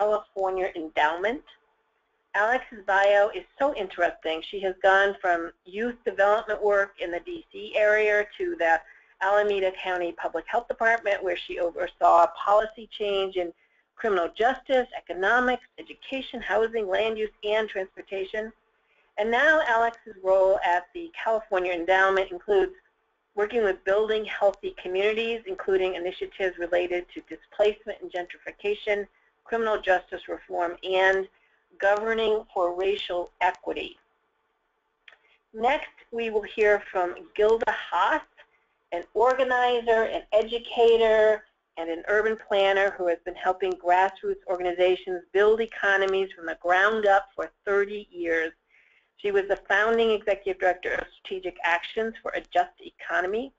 California Endowment. Alex's bio is so interesting. She has gone from youth development work in the D.C. area to the Alameda County Public Health Department where she oversaw policy change in criminal justice, economics, education, housing, land use, and transportation. And now Alex's role at the California Endowment includes working with building healthy communities, including initiatives related to displacement and gentrification, criminal justice reform, and governing for racial equity. Next, we will hear from Gilda Haas, an organizer, an educator, and an urban planner who has been helping grassroots organizations build economies from the ground up for 30 years. She was the founding executive director of Strategic Actions for a Just Economy.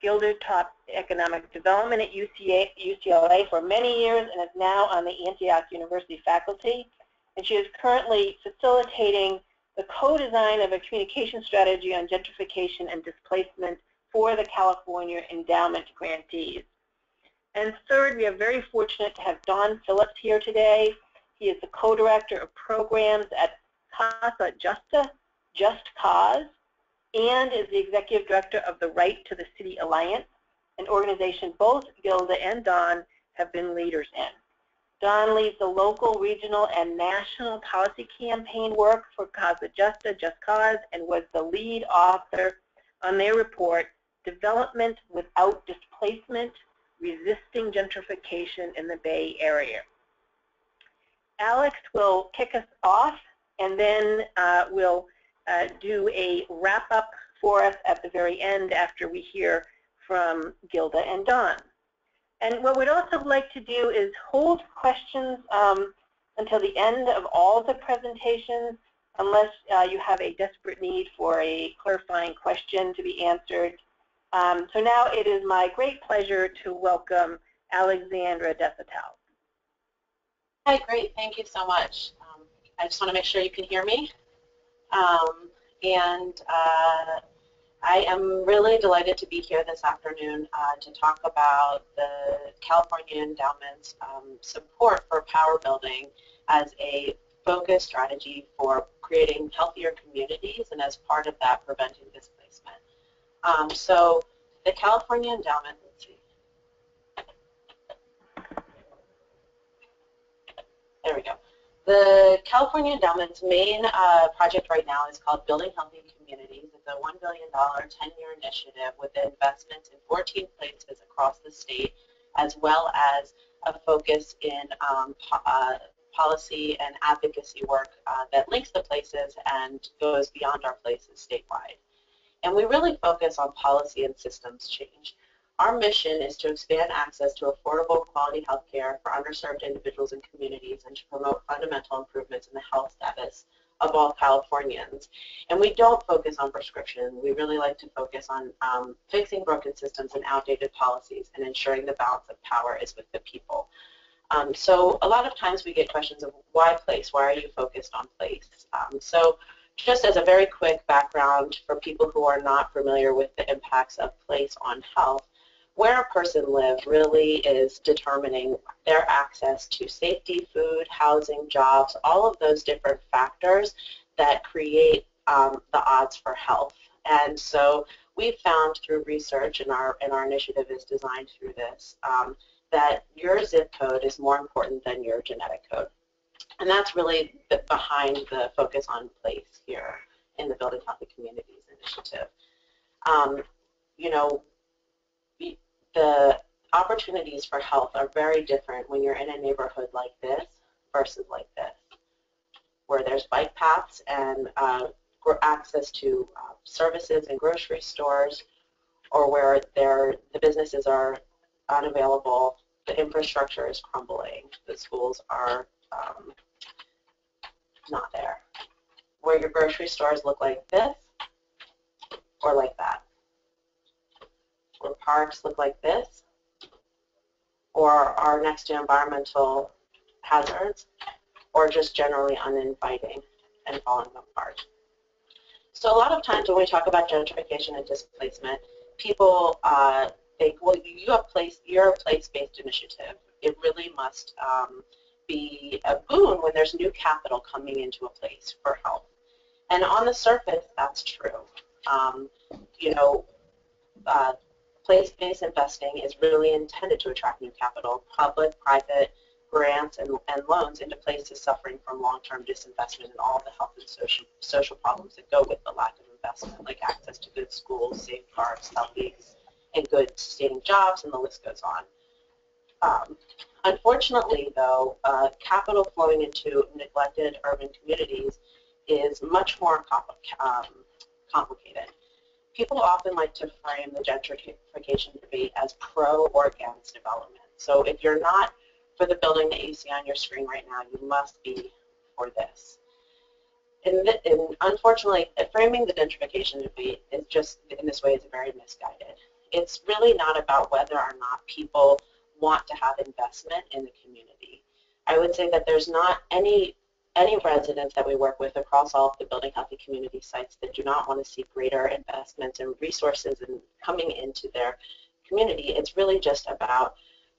Gilda taught economic development at UCA, UCLA for many years and is now on the Antioch University faculty. And she is currently facilitating the co-design of a communication strategy on gentrification and displacement for the California Endowment grantees. And third, we are very fortunate to have Dawn Phillips here today. He is the co-director of programs at Causa Justa, Just Cause, and is the executive director of the Right to the City Alliance, an organization both Gilda and Dawn have been leaders in. Dawn leads the local, regional, and national policy campaign work for Causa Justa, Just Cause, and was the lead author on their report, Development Without Displacement, resisting gentrification in the Bay Area. Alex will kick us off and then uh, we'll uh, do a wrap-up for us at the very end after we hear from Gilda and Dawn. And what we'd also like to do is hold questions um, until the end of all the presentations unless uh, you have a desperate need for a clarifying question to be answered um, so now it is my great pleasure to welcome Alexandra Desautels. Hi, great. Thank you so much. Um, I just want to make sure you can hear me. Um, and uh, I am really delighted to be here this afternoon uh, to talk about the California Endowment's um, support for power building as a focused strategy for creating healthier communities and as part of that preventing displacement um, so the California Endowment, let's see. There we go. The California Endowment's main uh, project right now is called Building Healthy Communities. It's a $1 billion 10-year initiative with investments in 14 places across the state, as well as a focus in um, po uh, policy and advocacy work uh, that links the places and goes beyond our places statewide and we really focus on policy and systems change. Our mission is to expand access to affordable quality health care for underserved individuals and communities and to promote fundamental improvements in the health status of all Californians. And we don't focus on prescription. We really like to focus on um, fixing broken systems and outdated policies and ensuring the balance of power is with the people. Um, so a lot of times we get questions of why place? Why are you focused on place? Um, so just as a very quick background for people who are not familiar with the impacts of place on health, where a person lives really is determining their access to safety, food, housing, jobs, all of those different factors that create um, the odds for health. And so we've found through research, and our, and our initiative is designed through this, um, that your zip code is more important than your genetic code. And that's really behind the focus on place here in the Building Healthy Communities initiative. Um, you know, the opportunities for health are very different when you're in a neighborhood like this versus like this, where there's bike paths and uh, access to uh, services and grocery stores, or where the businesses are unavailable, the infrastructure is crumbling, the schools are um, not there. Where your grocery stores look like this or like that. Where parks look like this or are next to environmental hazards or just generally uninviting and falling apart. So a lot of times when we talk about gentrification and displacement, people uh, think, well, you have place, you're a place-based initiative. It really must um, be a boon when there's new capital coming into a place for help. And on the surface, that's true. Um, you know, uh, place-based investing is really intended to attract new capital, public, private, grants, and, and loans into places suffering from long-term disinvestment and all the health and social, social problems that go with the lack of investment, like access to good schools, safe parks, healthy and good sustaining jobs, and the list goes on. Um, unfortunately, though, uh, capital flowing into neglected urban communities is much more um, complicated. People often like to frame the gentrification debate as pro or against development. So if you're not for the building that you see on your screen right now, you must be for this. And, and unfortunately, framing the gentrification debate is just in this way is very misguided. It's really not about whether or not people want to have investment in the community. I would say that there's not any any residents that we work with across all of the Building Healthy Community sites that do not want to see greater investments and resources and coming into their community. It's really just about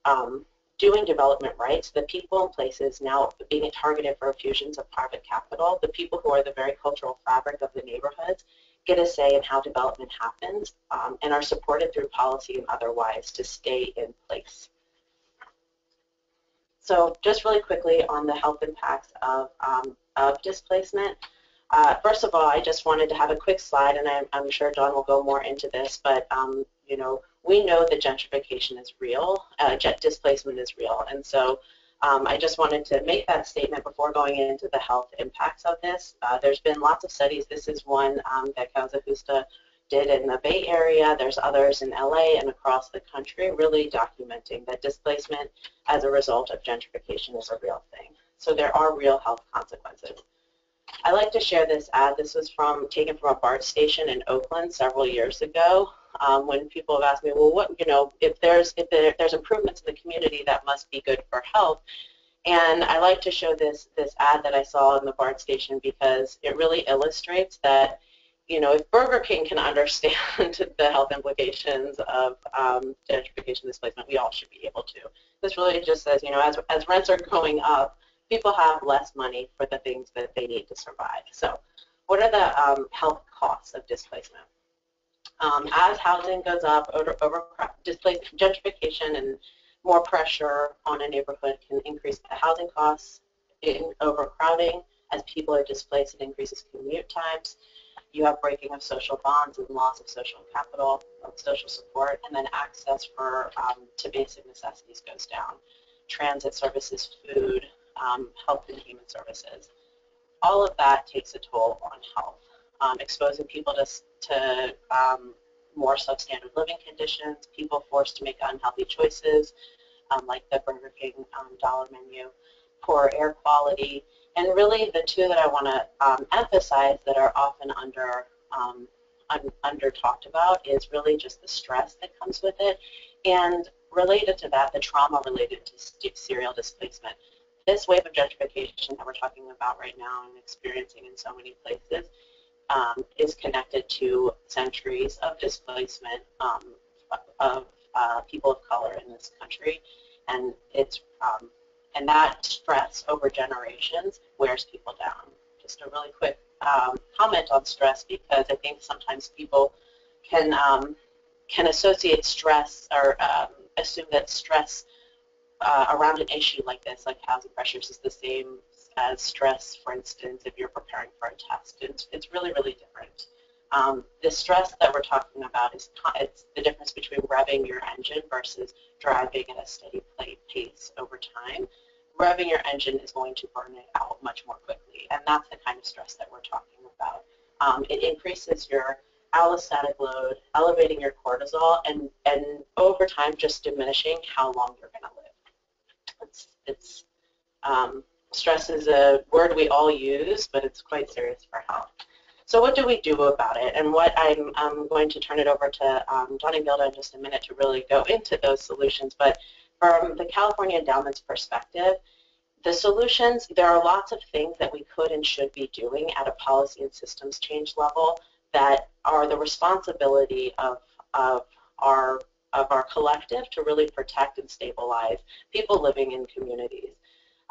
um, doing development rights. The people and places now being targeted for infusions of private capital, the people who are the very cultural fabric of the neighborhoods, get a say in how development happens um, and are supported through policy and otherwise to stay in place. So just really quickly on the health impacts of, um, of displacement. Uh, first of all, I just wanted to have a quick slide, and I'm, I'm sure Dawn will go more into this, but um, you know, we know that gentrification is real, uh, jet displacement is real, and so um, I just wanted to make that statement before going into the health impacts of this. Uh, there's been lots of studies. This is one um, that Justa did in the Bay Area. There's others in LA and across the country really documenting that displacement as a result of gentrification is a real thing. So there are real health consequences. I like to share this ad. This was from taken from a BART station in Oakland several years ago. Um, when people have asked me, well, what you know, if there's if there, there's improvements in the community, that must be good for health. And I like to show this this ad that I saw in the BART station because it really illustrates that you know, if Burger King can understand the health implications of um, gentrification displacement, we all should be able to. This really just says, you know, as, as rents are going up, people have less money for the things that they need to survive. So what are the um, health costs of displacement? Um, as housing goes up, over, over gentrification and more pressure on a neighborhood can increase the housing costs, in overcrowding, as people are displaced, it increases commute times you have breaking of social bonds and loss of social capital, of social support, and then access for um, to basic necessities goes down. Transit services, food, um, health and human services. All of that takes a toll on health, um, exposing people to, to um, more substandard living conditions, people forced to make unhealthy choices, um, like the Burger King um, dollar menu, poor air quality, and really the two that I want to um, emphasize that are often under um, un under talked about is really just the stress that comes with it and related to that, the trauma related to serial displacement. This wave of gentrification that we're talking about right now and experiencing in so many places um, is connected to centuries of displacement um, of uh, people of color in this country. And it's um, and that stress over generations wears people down. Just a really quick um, comment on stress because I think sometimes people can um, can associate stress or um, assume that stress uh, around an issue like this, like housing pressures, is the same as stress, for instance, if you're preparing for a test. It's, it's really, really different. Um, the stress that we're talking about is it's the difference between revving your engine versus driving at a steady plate pace over time. Revving your engine is going to burn it out much more quickly, and that's the kind of stress that we're talking about. Um, it increases your allostatic load, elevating your cortisol, and, and over time just diminishing how long you're going to live. It's, it's um, stress is a word we all use, but it's quite serious for health. So what do we do about it? And what I'm, I'm going to turn it over to um, Donnie Gilda in just a minute to really go into those solutions. But from the California Endowment's perspective, the solutions, there are lots of things that we could and should be doing at a policy and systems change level that are the responsibility of, of our of our collective to really protect and stabilize people living in communities.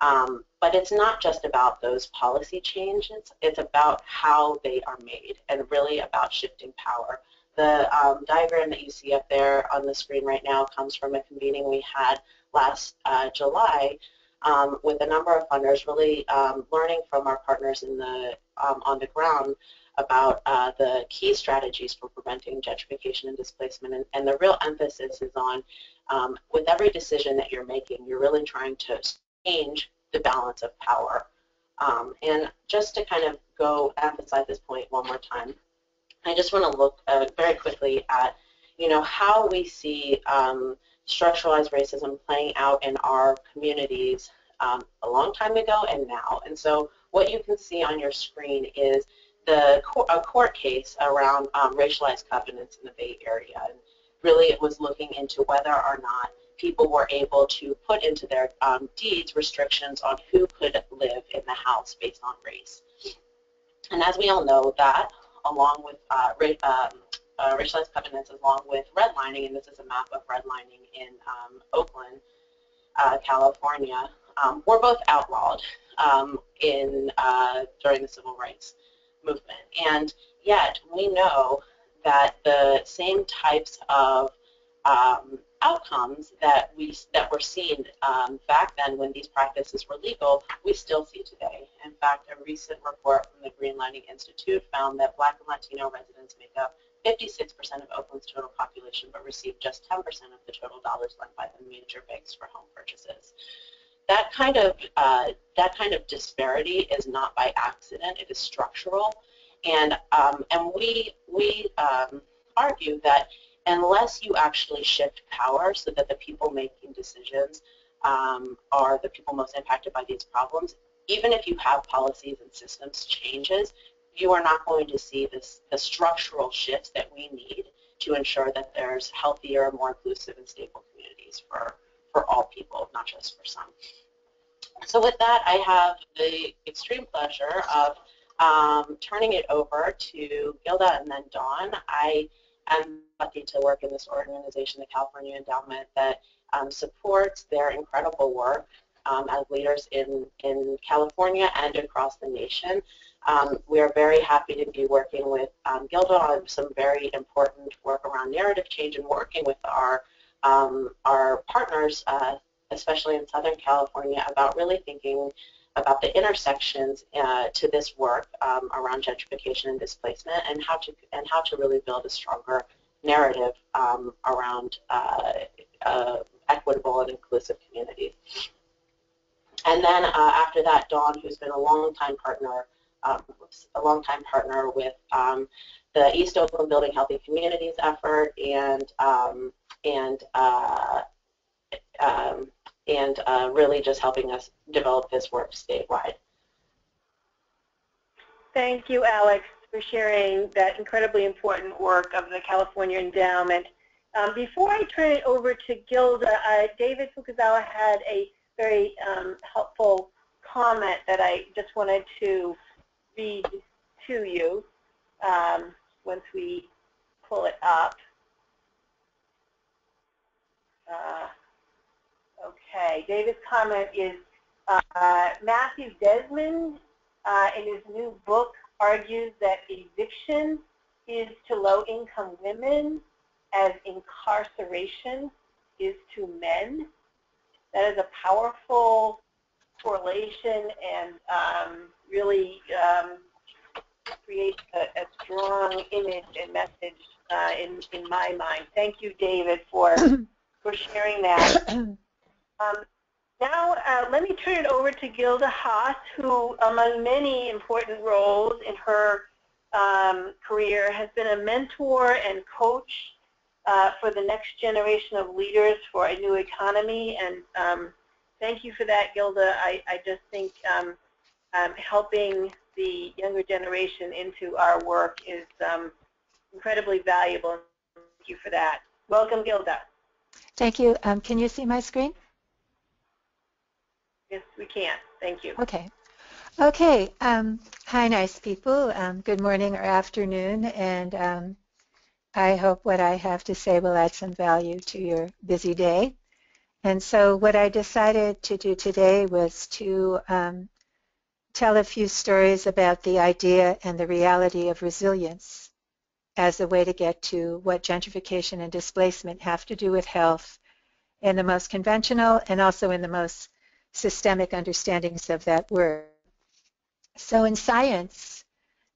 Um, but it's not just about those policy changes. It's about how they are made and really about shifting power. The um, diagram that you see up there on the screen right now comes from a convening we had last uh, July um, with a number of funders really um, learning from our partners in the um, on the ground about uh, the key strategies for preventing gentrification and displacement. And, and the real emphasis is on, um, with every decision that you're making, you're really trying to change the balance of power. Um, and just to kind of go emphasize this point one more time, I just want to look uh, very quickly at, you know, how we see um, structuralized racism playing out in our communities um, a long time ago and now. And so what you can see on your screen is the a court case around um, racialized covenants in the Bay Area. And really it was looking into whether or not people were able to put into their um, deeds restrictions on who could live in the house based on race. And as we all know, that along with uh, um, uh, racialized covenants, along with redlining, and this is a map of redlining in um, Oakland, uh, California, um, were both outlawed um, in uh, during the civil rights movement. And yet we know that the same types of um, outcomes that we that were seen um, back then when these practices were legal, we still see today. In fact, a recent report from the Greenlining Institute found that Black and Latino residents make up 56% of Oakland's total population, but receive just 10% of the total dollars lent by the major banks for home purchases. That kind of uh, that kind of disparity is not by accident; it is structural, and um, and we we um, argue that unless you actually shift power so that the people making decisions um, are the people most impacted by these problems, even if you have policies and systems changes, you are not going to see this, the structural shifts that we need to ensure that there's healthier, more inclusive and stable communities for, for all people, not just for some. So with that, I have the extreme pleasure of um, turning it over to Gilda and then Dawn. I am lucky to work in this organization, the California Endowment, that um, supports their incredible work um, as leaders in, in California and across the nation. Um, we are very happy to be working with um, Gilda on some very important work around narrative change and working with our, um, our partners, uh, especially in Southern California, about really thinking about the intersections uh, to this work um, around gentrification and displacement and how to and how to really build a stronger narrative um, around uh, uh, equitable and inclusive communities. And then uh, after that, Dawn, who's been a long-time partner, um, a long-time partner with um, the East Oakland Building Healthy Communities effort and um, and uh, um, and uh, really just helping us develop this work statewide. Thank you, Alex, for sharing that incredibly important work of the California Endowment. Um, before I turn it over to Gilda, uh, David Fukuzawa had a very um, helpful comment that I just wanted to read to you um, once we pull it up. Uh, Okay, David's comment is uh, Matthew Desmond uh, in his new book argues that eviction is to low-income women as incarceration is to men. That is a powerful correlation and um, really um, creates a, a, strong image and message uh, in, in my mind. Thank you, David, for, for sharing that. Um, now, uh, let me turn it over to Gilda Haas, who, among many important roles in her um, career, has been a mentor and coach uh, for the next generation of leaders for a new economy. And um, thank you for that, Gilda. I, I just think um, um, helping the younger generation into our work is um, incredibly valuable. Thank you for that. Welcome, Gilda. Thank you. can you see my screen? Yes, we can. Thank you. Okay. Okay. Um, hi, nice people. Um, good morning or afternoon, and um, I hope what I have to say will add some value to your busy day. And so what I decided to do today was to um, tell a few stories about the idea and the reality of resilience as a way to get to what gentrification and displacement have to do with health in the most conventional and also in the most systemic understandings of that word. So in science,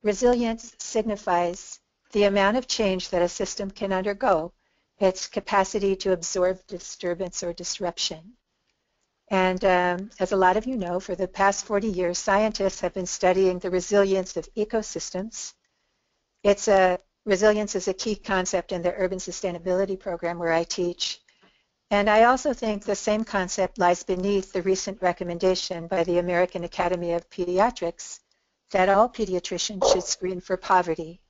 resilience signifies the amount of change that a system can undergo, its capacity to absorb disturbance or disruption. And um, as a lot of you know, for the past 40 years, scientists have been studying the resilience of ecosystems. It's a, resilience is a key concept in the urban sustainability program where I teach. And I also think the same concept lies beneath the recent recommendation by the American Academy of Pediatrics that all pediatricians should screen for poverty.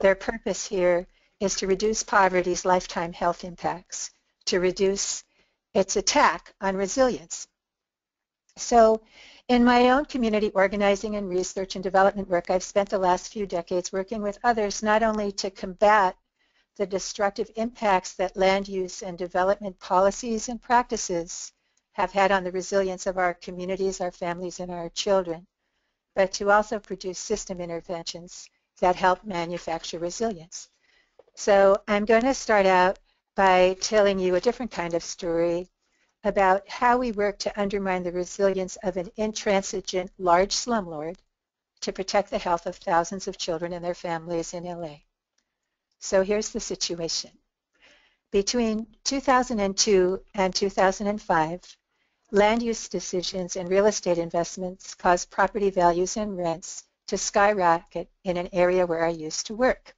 Their purpose here is to reduce poverty's lifetime health impacts, to reduce its attack on resilience. So in my own community organizing and research and development work, I've spent the last few decades working with others not only to combat the destructive impacts that land use and development policies and practices have had on the resilience of our communities, our families, and our children, but to also produce system interventions that help manufacture resilience. So I'm going to start out by telling you a different kind of story about how we work to undermine the resilience of an intransigent large slumlord to protect the health of thousands of children and their families in LA. So here's the situation. Between 2002 and 2005, land use decisions and real estate investments caused property values and rents to skyrocket in an area where I used to work.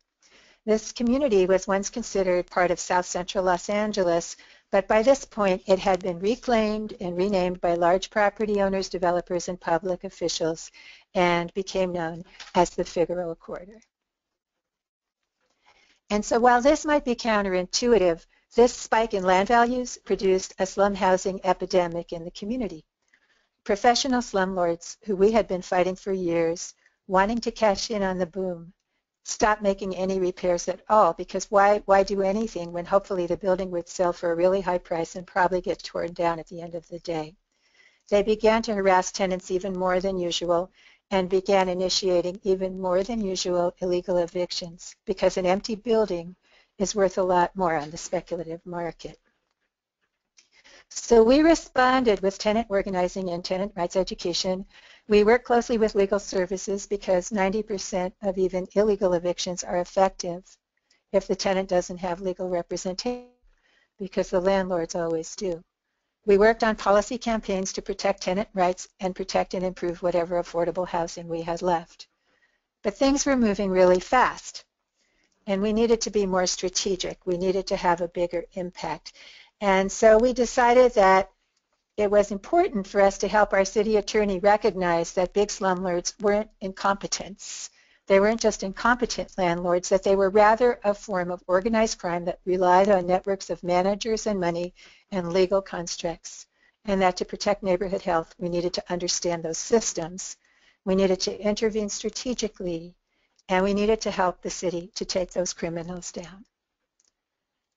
This community was once considered part of South Central Los Angeles, but by this point it had been reclaimed and renamed by large property owners, developers, and public officials and became known as the Figueroa Corridor. And so while this might be counterintuitive, this spike in land values produced a slum housing epidemic in the community. Professional slumlords who we had been fighting for years, wanting to cash in on the boom, stopped making any repairs at all because why, why do anything when hopefully the building would sell for a really high price and probably get torn down at the end of the day. They began to harass tenants even more than usual and began initiating even more than usual illegal evictions because an empty building is worth a lot more on the speculative market. So we responded with tenant organizing and tenant rights education we work closely with legal services because 90% of even illegal evictions are effective if the tenant doesn't have legal representation because the landlords always do. We worked on policy campaigns to protect tenant rights and protect and improve whatever affordable housing we had left. But things were moving really fast, and we needed to be more strategic. We needed to have a bigger impact. And so we decided that it was important for us to help our city attorney recognize that big slumlords weren't incompetents. They weren't just incompetent landlords, that they were rather a form of organized crime that relied on networks of managers and money and legal constructs, and that to protect neighborhood health, we needed to understand those systems. We needed to intervene strategically, and we needed to help the city to take those criminals down.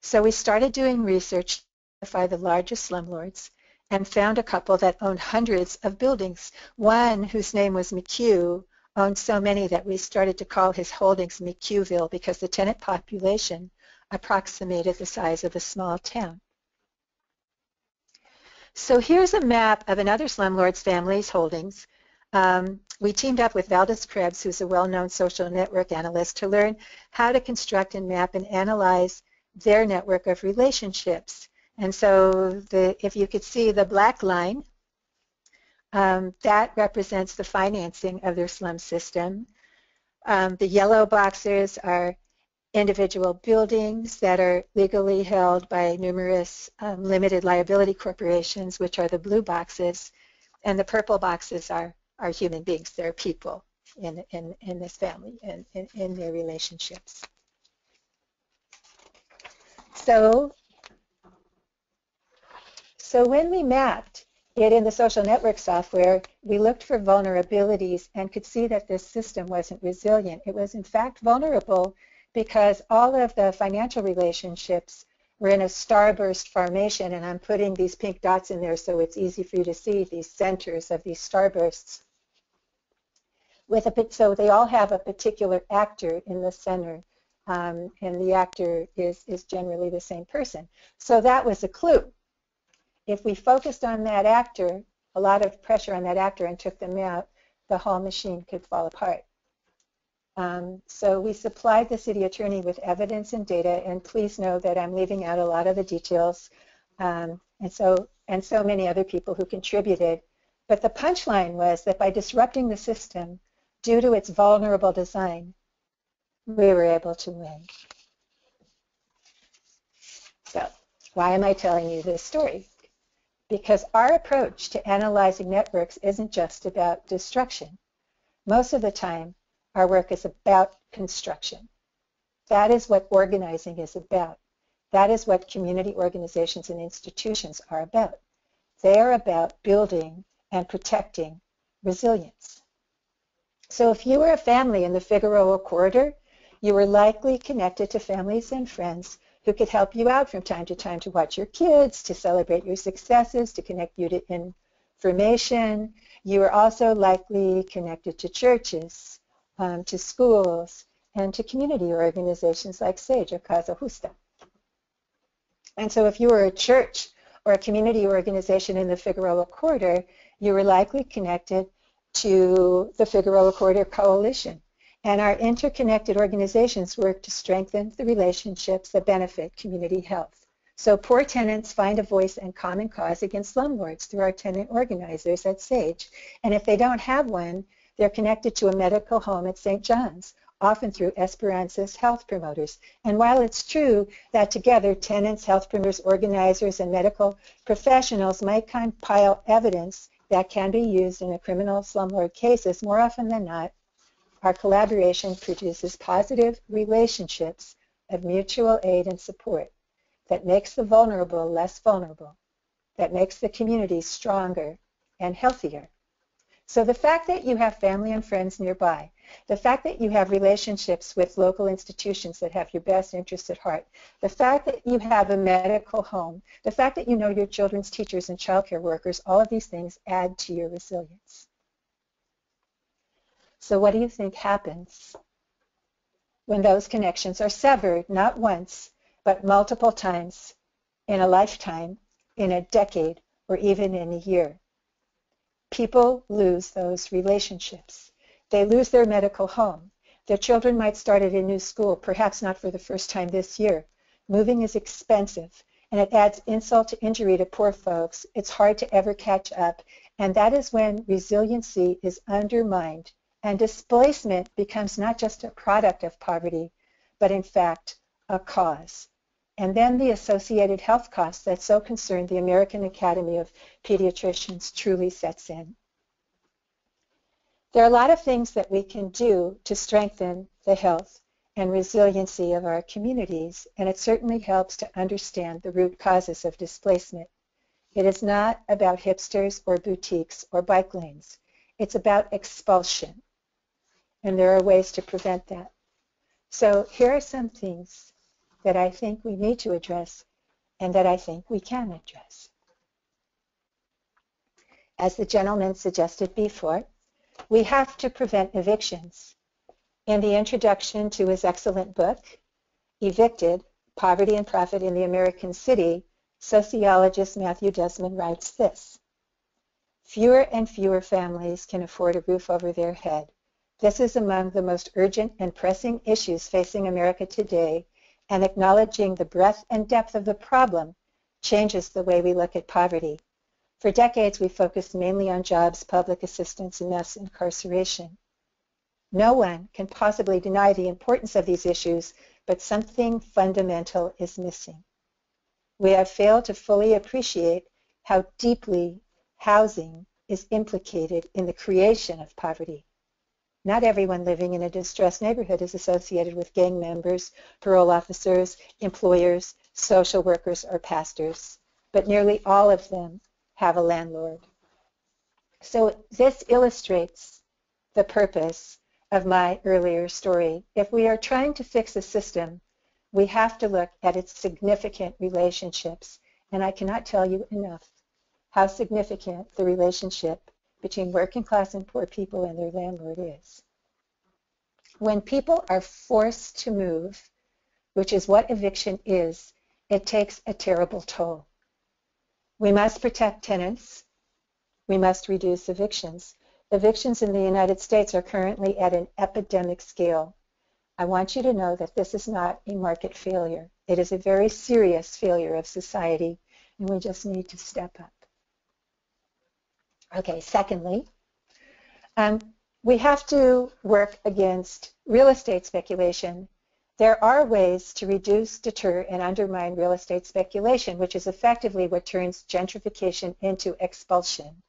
So we started doing research to identify the largest slumlords and found a couple that owned hundreds of buildings. One, whose name was McHugh, owned so many that we started to call his holdings McHughville because the tenant population approximated the size of a small town. So here's a map of another slumlord's family's holdings. Um, we teamed up with Valdis Krebs, who's a well-known social network analyst, to learn how to construct and map and analyze their network of relationships. And so the, if you could see the black line, um, that represents the financing of their slum system. Um, the yellow boxes are individual buildings that are legally held by numerous um, limited liability corporations, which are the blue boxes, and the purple boxes are, are human beings. They're people in, in, in this family and in, in their relationships. So so when we mapped it in the social network software, we looked for vulnerabilities and could see that this system wasn't resilient. It was in fact vulnerable because all of the financial relationships We're in a starburst formation, and I'm putting these pink dots in there so it's easy for you to see these centers of these starbursts. With a, bit so they all have a particular actor in the center, um, and the actor is, is generally the same person. So that was a clue. If we focused on that actor, a lot of pressure on that actor and took them out, the whole machine could fall apart. Um, so we supplied the city attorney with evidence and data, and please know that I'm leaving out a lot of the details, um, and so and so many other people who contributed. But the punchline was that by disrupting the system, due to its vulnerable design, we were able to win. So why am I telling you this story? Because our approach to analyzing networks isn't just about destruction. Most of the time, our work is about construction. That is what organizing is about. That is what community organizations and institutions are about. They are about building and protecting resilience. So if you were a family in the Figueroa corridor, you were likely connected to families and friends who could help you out from time to time to watch your kids, to celebrate your successes, to connect you to information. You were also likely connected to churches, um, to schools, and to community organizations like SAJE or Causa Justa. And so if you were a church or a community organization in the Figueroa Corridor, you were likely connected to the Figueroa Corridor Coalition. And our interconnected organizations work to strengthen the relationships that benefit community health. So poor tenants find a voice and common cause against slumlords through our tenant organizers at SAJE. And if they don't have one, they're connected to a medical home at St. John's, often through Esperanza's health promoters. And while it's true that together tenants, health promoters, organizers, and medical professionals might compile evidence that can be used in a criminal slumlord cases, more often than not, our collaboration produces positive relationships of mutual aid and support that makes the vulnerable less vulnerable, that makes the community stronger and healthier. So the fact that you have family and friends nearby, the fact that you have relationships with local institutions that have your best interests at heart, the fact that you have a medical home, the fact that you know your children's teachers and childcare workers, all of these things add to your resilience. So what do you think happens when those connections are severed, not once, but multiple times in a lifetime, in a decade, or even in a year? people lose those relationships. They lose their medical home. Their children might start at a new school, perhaps not for the first time this year. Moving is expensive, and it adds insult to injury to poor folks. It's hard to ever catch up, and that is when resiliency is undermined, and displacement becomes not just a product of poverty, but in fact a cause and then the associated health costs that so concern the American Academy of Pediatricians truly sets in. There are a lot of things that we can do to strengthen the health and resiliency of our communities, and it certainly helps to understand the root causes of displacement. It is not about hipsters or boutiques or bike lanes. It's about expulsion, and there are ways to prevent that. So here are some things that I think we need to address and that I think we can address. As the gentleman suggested before, we have to prevent evictions. In the introduction to his excellent book, Evicted, Poverty and Profit in the American City, sociologist Matthew Desmond writes this. Fewer and fewer families can afford a roof over their head. This is among the most urgent and pressing issues facing America today and acknowledging the breadth and depth of the problem changes the way we look at poverty. For decades, we focused mainly on jobs, public assistance, and mass incarceration. No one can possibly deny the importance of these issues, but something fundamental is missing. We have failed to fully appreciate how deeply housing is implicated in the creation of poverty. Not everyone living in a distressed neighborhood is associated with gang members, parole officers, employers, social workers, or pastors, but nearly all of them have a landlord. So this illustrates the purpose of my earlier story. If we are trying to fix a system we have to look at its significant relationships. And I cannot tell you enough how significant the relationship between working class and poor people and their landlord is. When people are forced to move, which is what eviction is, it takes a terrible toll. We must protect tenants. We must reduce evictions. Evictions in the United States are currently at an epidemic scale. I want you to know that this is not a market failure. It is a very serious failure of society, and we just need to step up. Okay, secondly, um, we have to work against real estate speculation. There are ways to reduce, deter, and undermine real estate speculation, which is effectively what turns gentrification into expulsion.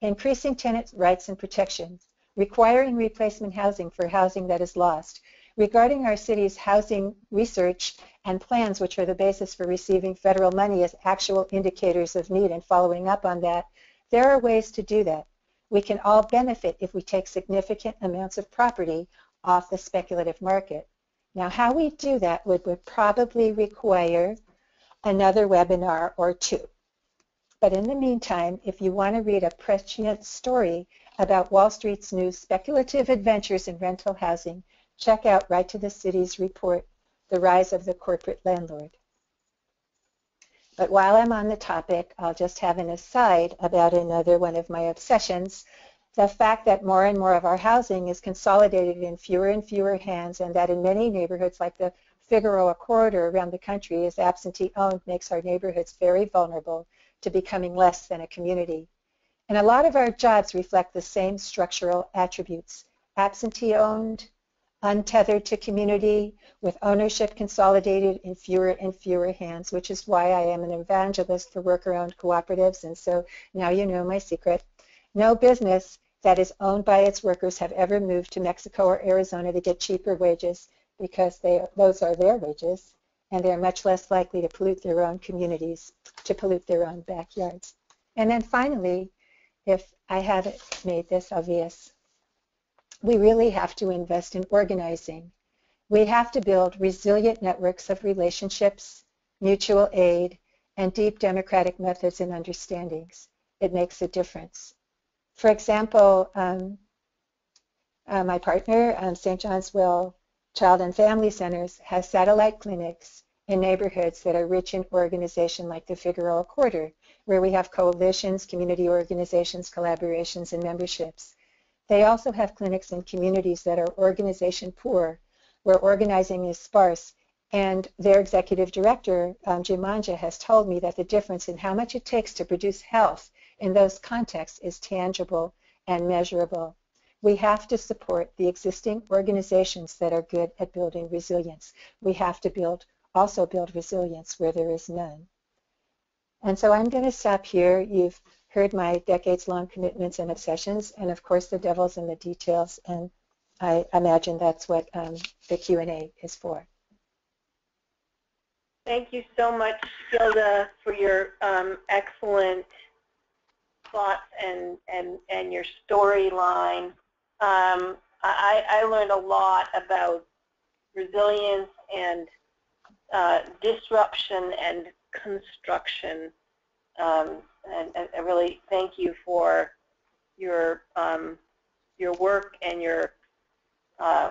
Increasing tenant rights and protections, requiring replacement housing for housing that is lost, regarding our city's housing research and plans, which are the basis for receiving federal money as actual indicators of need and following up on that, there are ways to do that. We can all benefit if we take significant amounts of property off the speculative market. Now, how we do that would, would probably require another webinar or two. But in the meantime, if you want to read a prescient story about Wall Street's new speculative adventures in rental housing, check out Right to the City's report, The Rise of the Corporate Landlord. But while I'm on the topic, I'll just have an aside about another one of my obsessions, the fact that more and more of our housing is consolidated in fewer and fewer hands and that in many neighborhoods like the Figueroa corridor around the country is absentee owned makes our neighborhoods very vulnerable to becoming less than a community. And a lot of our jobs reflect the same structural attributes. Absentee owned, untethered to community, with ownership consolidated in fewer and fewer hands, which is why I am an evangelist for worker-owned cooperatives. And so now you know my secret. No business that is owned by its workers have ever moved to Mexico or Arizona to get cheaper wages because they, those are their wages and they're much less likely to pollute their own communities, to pollute their own backyards. And then finally, if I haven't made this obvious, we really have to invest in organizing. We have to build resilient networks of relationships, mutual aid, and deep democratic methods and understandings. It makes a difference. For example, um, uh, my partner, um, St. John's Well Child and Family Centers, has satellite clinics in neighborhoods that are rich in organization like the Figueroa Corridor, where we have coalitions, community organizations, collaborations, and memberships. They also have clinics in communities that are organization poor, where organizing is sparse. And their executive director, um, Jim Mangia, has told me that the difference in how much it takes to produce health in those contexts is tangible and measurable. We have to support the existing organizations that are good at building resilience. We have to build also build resilience where there is none. And so I'm going to stop here. You've heard my decades-long commitments and obsessions, and of course the devil's in the details, and I imagine that's what um, the Q&A is for. Thank you so much, Gilda, for your um, excellent thoughts and, and, and your storyline. Um, I, I learned a lot about resilience and uh, disruption and construction um, and, and, I really thank you for your um, your work and your uh,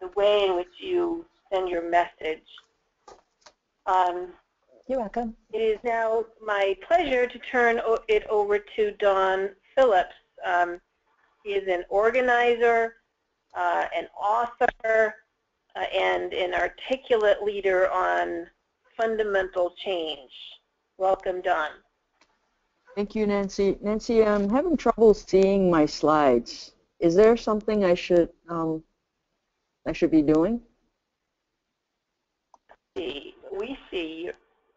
the way in which you send your message. Um, You're welcome. It is now my pleasure to turn it over to Dawn Phillips. Um, he is an organizer, uh, an author, uh, and an articulate leader on fundamental change. Welcome, Dawn. Thank you, Nancy. Nancy, I'm having trouble seeing my slides. Is there something I should um, I should be doing? We see,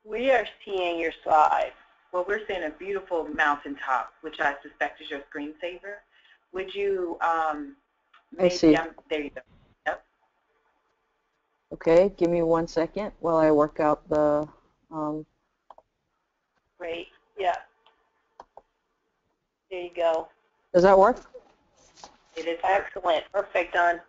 we are seeing your slides. Well, we're seeing a beautiful mountaintop, which I suspect is your screensaver. Would you, um, I see. Um, there you go. Yep. Okay, give me one second while I work out the. Um, Great. Yeah. There you go. Does that work? It is excellent. Perfect, Dawn.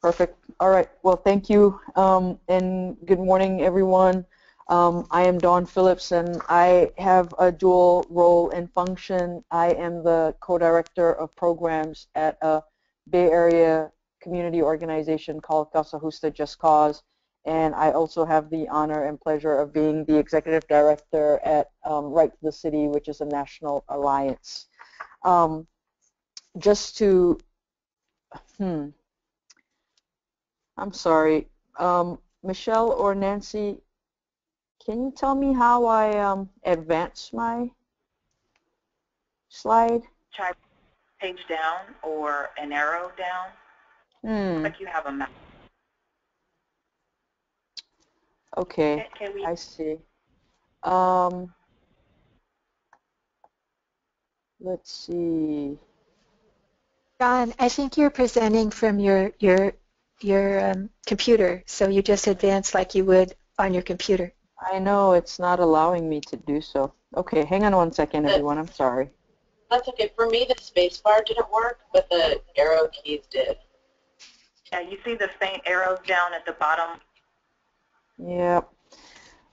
Perfect. All right. Well, thank you, um, and good morning, everyone. Um, I am Dawn Phillips, and I have a dual role and function. I am the co-director of programs at a Bay Area community organization called Causa Justa Just Cause, and I also have the honor and pleasure of being the executive director at um, Right to the City, which is a national alliance. Um, just to, hmm, I'm sorry, um, Michelle or Nancy, can you tell me how I um, advance my slide? Try page down or an arrow down. Hmm, Like you have a mouse. okay, Can we, I see. Um, let's see. John, I think you're presenting from your your your um, computer, so you just advance like you would on your computer. I know it's not allowing me to do so. Okay, hang on one second, everyone. I'm sorry. That's okay. For me, the space bar didn't work, but the arrow keys did. Yeah, you see the faint arrows down at the bottom. Yep.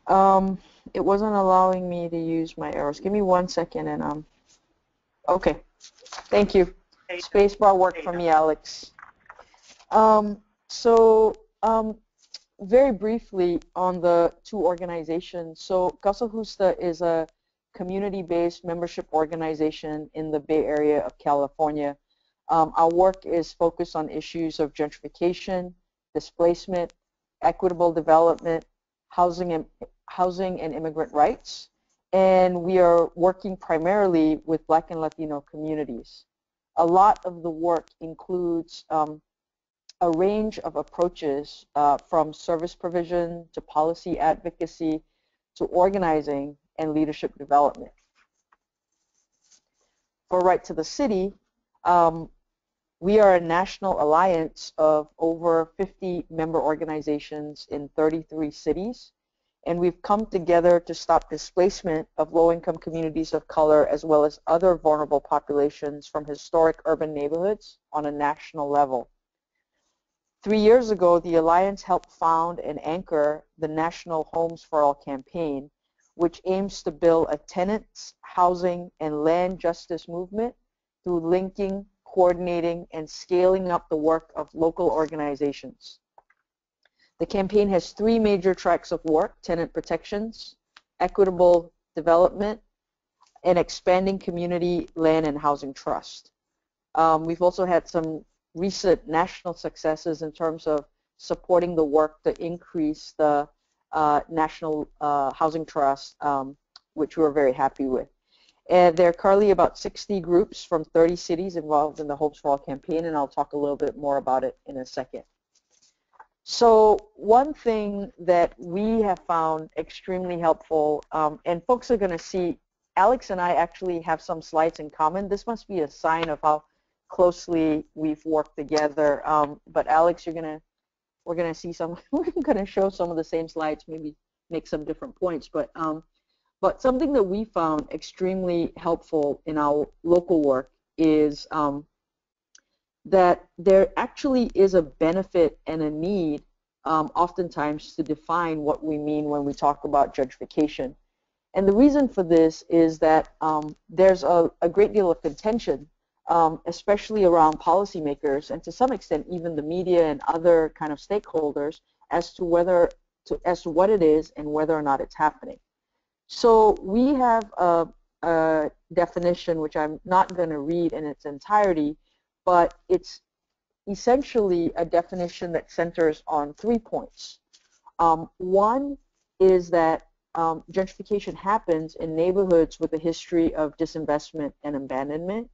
Um, it wasn't allowing me to use my arrows. Give me one second and um. Okay. Thank you. Spacebar worked for me, Alex. Um, so um, very briefly on the two organizations. So Causa Justa is a community-based membership organization in the Bay Area of California. Um, our work is focused on issues of gentrification, displacement, equitable development, housing and, housing and immigrant rights, and we are working primarily with Black and Latino communities. A lot of the work includes um, a range of approaches uh, from service provision to policy advocacy to organizing and leadership development. For Right to the City, um, we are a national alliance of over 50 member organizations in 33 cities, and we've come together to stop displacement of low-income communities of color as well as other vulnerable populations from historic urban neighborhoods on a national level. Three years ago, the Alliance helped found and anchor the National Homes for All campaign, which aims to build a tenants, housing, and land justice movement through linking, coordinating, and scaling up the work of local organizations. The campaign has three major tracks of work, tenant protections, equitable development, and expanding community land and housing trust. Um, we've also had some recent national successes in terms of supporting the work to increase the uh, National uh, Housing Trust, um, which we're very happy with. And there are currently about 60 groups from 30 cities involved in the Homes for All campaign, and I'll talk a little bit more about it in a second. So one thing that we have found extremely helpful, um, and folks are going to see, Alex and I actually have some slides in common. This must be a sign of how closely we've worked together. Um, but Alex, you're gonna, we're gonna see some, we're gonna show some of the same slides, maybe make some different points. But um, but something that we found extremely helpful in our local work is um, that there actually is a benefit and a need um, oftentimes to define what we mean when we talk about gentrification. And the reason for this is that um, there's a, a, great deal of contention, um, especially around policymakers and to some extent even the media and other kind of stakeholders as to whether to, as to what it is and whether or not it's happening. So we have a, a definition which I'm not going to read in its entirety, but it's essentially a definition that centers on three points. Um, one is that um, gentrification happens in neighborhoods with a history of disinvestment and abandonment.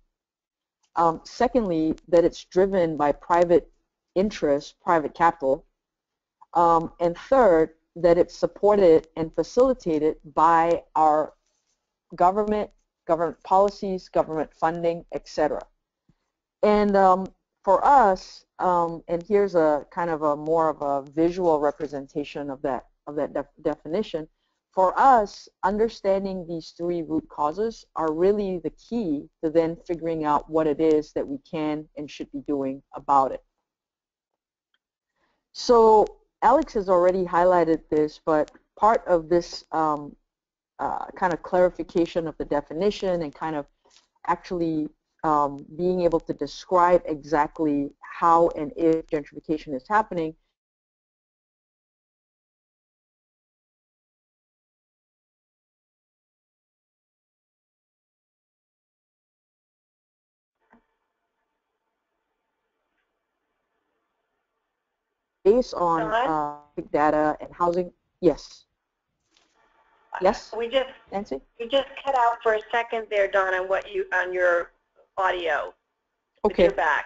Um, secondly, that it's driven by private interests, private capital. Um, and third, that it's supported and facilitated by our government, government policies, government funding, etc. And um, for us, um, and here's a kind of a more of a visual representation of that of that def definition. For us, understanding these three root causes are really the key to then figuring out what it is that we can and should be doing about it. So Alex has already highlighted this, but part of this um, uh, kind of clarification of the definition and kind of actually um, being able to describe exactly how and if gentrification is happening based on uh, big data and housing. Yes. Yes, We just Nancy? you just cut out for a second there, Dawn, on what you on your audio. Okay, You're back.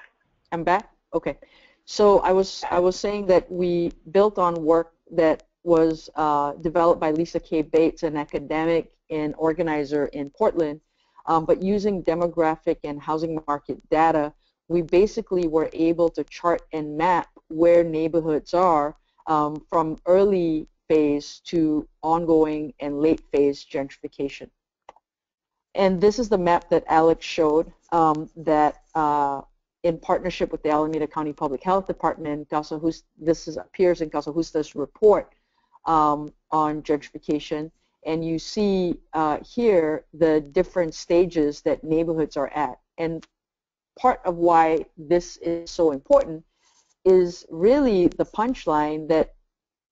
I'm back. Okay. So I was I was saying that we built on work that was uh, developed by Lisa K. Bates, an academic and organizer in Portland, um, but using demographic and housing market data, we basically were able to chart and map where neighborhoods are um, from early phase to ongoing and late phase gentrification. And this is the map that Alex showed um, that uh, in partnership with the Alameda County Public Health Department, Causa this is, appears in Causa Justa's report um, on gentrification. And you see uh, here the different stages that neighborhoods are at. And part of why this is so important is really the punchline that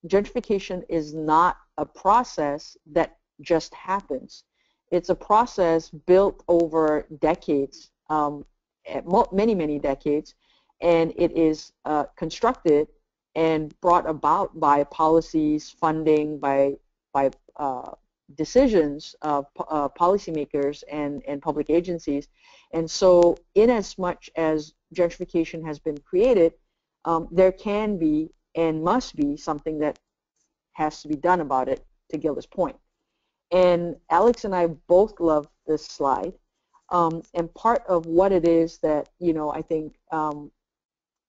gentrification is not a process that just happens. It's a process built over decades, um, many, many decades, and it is uh, constructed and brought about by policies, funding, by, by uh, decisions of uh, policymakers and, and public agencies. And so in as much as gentrification has been created, um, there can be and must be something that has to be done about it, to Gilda's point. And Alex and I both love this slide. Um, and part of what it is that, you know, I think um,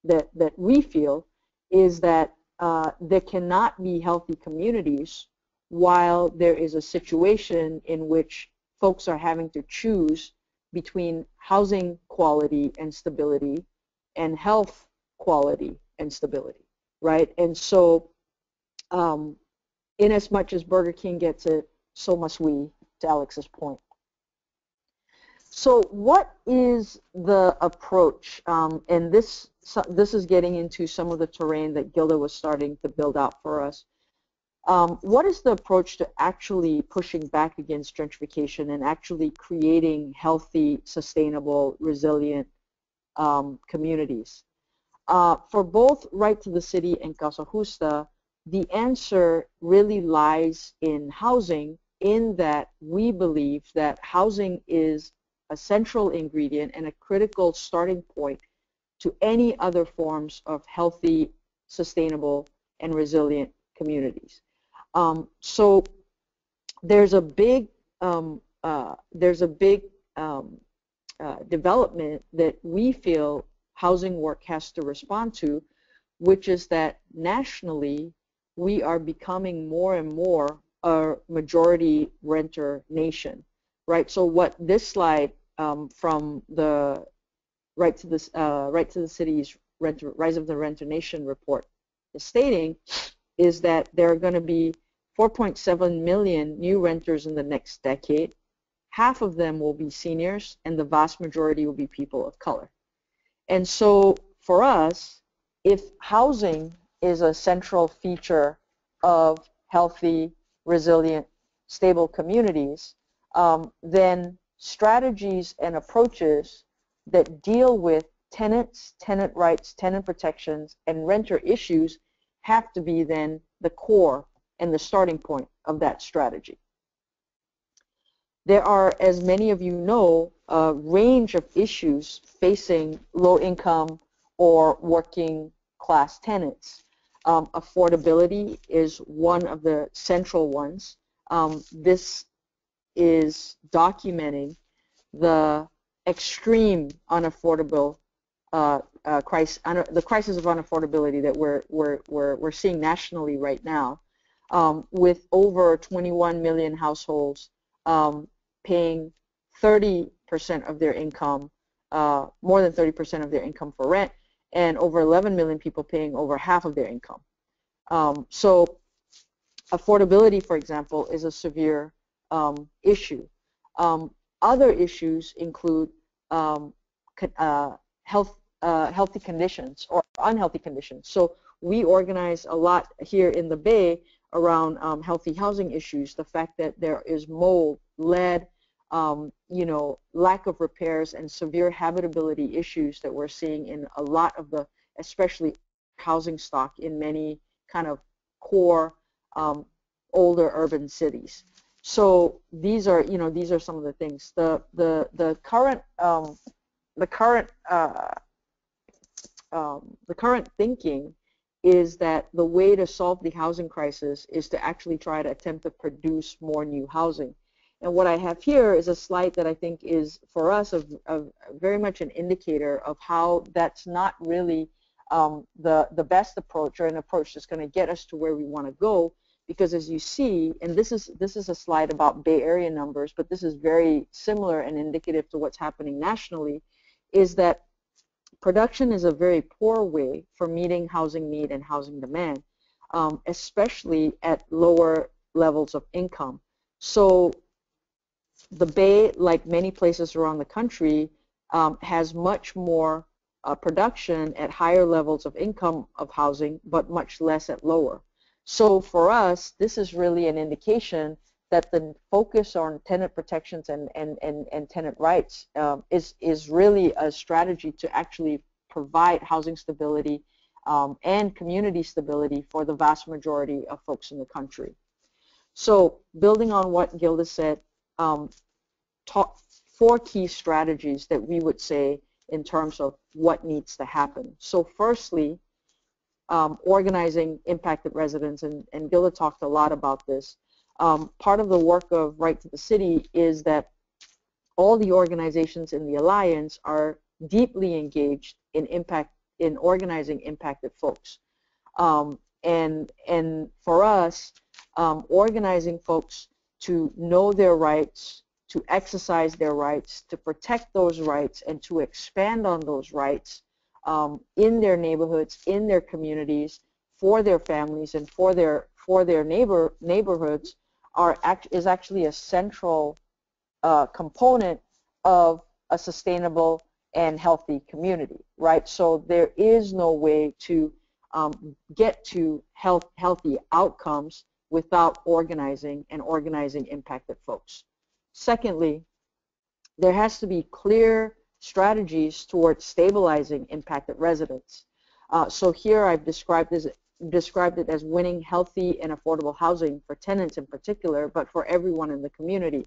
that, that we feel is that uh, there cannot be healthy communities while there is a situation in which folks are having to choose between housing quality and stability and health quality and stability, right? And so um, in as much as Burger King gets it, so must we, to Alex's point. So what is the approach? Um, and this, so, this is getting into some of the terrain that Gilda was starting to build out for us. Um, what is the approach to actually pushing back against gentrification and actually creating healthy, sustainable, resilient um, communities? Uh, for both Right to the City and Causa Justa, the answer really lies in housing in that we believe that housing is a central ingredient and a critical starting point to any other forms of healthy, sustainable, and resilient communities. Um, so there's a big um, uh, there's a big um, uh, development that we feel housing work has to respond to, which is that nationally we are becoming more and more a majority renter nation, right? So what this slide um, from the right to this uh, right to the city's renter, rise of the renter nation report is stating is that there are going to be 4.7 million new renters in the next decade. Half of them will be seniors, and the vast majority will be people of color. And so for us, if housing is a central feature of healthy, resilient, stable communities, um, then strategies and approaches that deal with tenants, tenant rights, tenant protections, and renter issues have to be then the core and the starting point of that strategy. There are, as many of you know, a range of issues facing low-income or working class tenants. Um, affordability is one of the central ones. Um, this is documenting the extreme unaffordable uh, uh, crisis, the crisis of unaffordability that we're, we're, we're, we're seeing nationally right now, um, with over 21 million households um, paying 30% of their income, uh, more than 30% of their income for rent, and over 11 million people paying over half of their income. Um, so affordability, for example, is a severe um, issue. Um, other issues include um, uh, health, uh, healthy conditions or unhealthy conditions. So we organize a lot here in the Bay around um, healthy housing issues, the fact that there is mold, lead, um, you know, lack of repairs and severe habitability issues that we're seeing in a lot of the, especially housing stock in many kind of core um, older urban cities. So these are, you know, these are some of the things. The the the current um, the current uh, um, the current thinking is that the way to solve the housing crisis is to actually try to attempt to produce more new housing. And what I have here is a slide that I think is, for us, very much an indicator of how that's not really um, the, the best approach or an approach that's going to get us to where we want to go. Because as you see, and this is, this is a slide about Bay Area numbers, but this is very similar and indicative to what's happening nationally, is that production is a very poor way for meeting housing need and housing demand, um, especially at lower levels of income. So the Bay, like many places around the country, um, has much more uh, production at higher levels of income of housing, but much less at lower. So for us, this is really an indication that the focus on tenant protections and, and, and, and tenant rights um, is, is really a strategy to actually provide housing stability um, and community stability for the vast majority of folks in the country. So building on what Gilda said, um, talk, four key strategies that we would say in terms of what needs to happen. So firstly, um, organizing impacted residents, and, and Gilda talked a lot about this, um, part of the work of Right to the City is that all the organizations in the Alliance are deeply engaged in impact in organizing impacted folks. Um, and, and for us, um, organizing folks to know their rights, to exercise their rights, to protect those rights, and to expand on those rights um, in their neighborhoods, in their communities, for their families, and for their for their neighbor neighborhoods are act, is actually a central uh, component of a sustainable and healthy community, right? So there is no way to um, get to health, healthy outcomes without organizing and organizing impacted folks. Secondly, there has to be clear strategies towards stabilizing impacted residents. Uh, so here I've described this described it as winning healthy and affordable housing for tenants in particular, but for everyone in the community.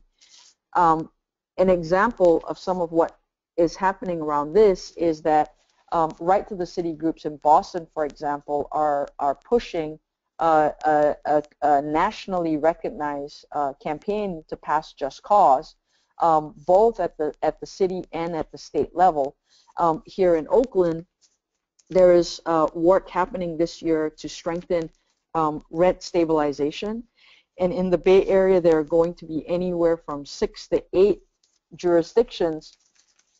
Um, an example of some of what is happening around this is that um, right to the city groups in Boston, for example, are, are pushing a, a, a, nationally recognized uh, campaign to pass Just Cause, um, both at the, at the city and at the state level. Um, here in Oakland, there is uh, work happening this year to strengthen um, rent stabilization. And in the Bay Area, there are going to be anywhere from six to eight jurisdictions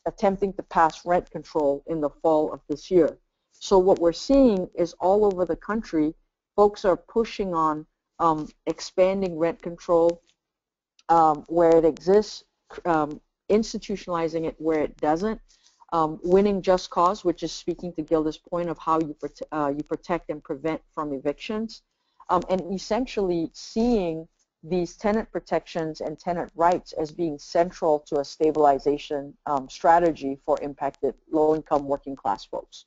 attempting to pass rent control in the fall of this year. So what we're seeing is all over the country, folks are pushing on um, expanding rent control um, where it exists, um, institutionalizing it where it doesn't, um, winning just cause, which is speaking to Gilda's point of how you, prote uh, you protect and prevent from evictions, um, and essentially seeing these tenant protections and tenant rights as being central to a stabilization um, strategy for impacted low-income working class folks.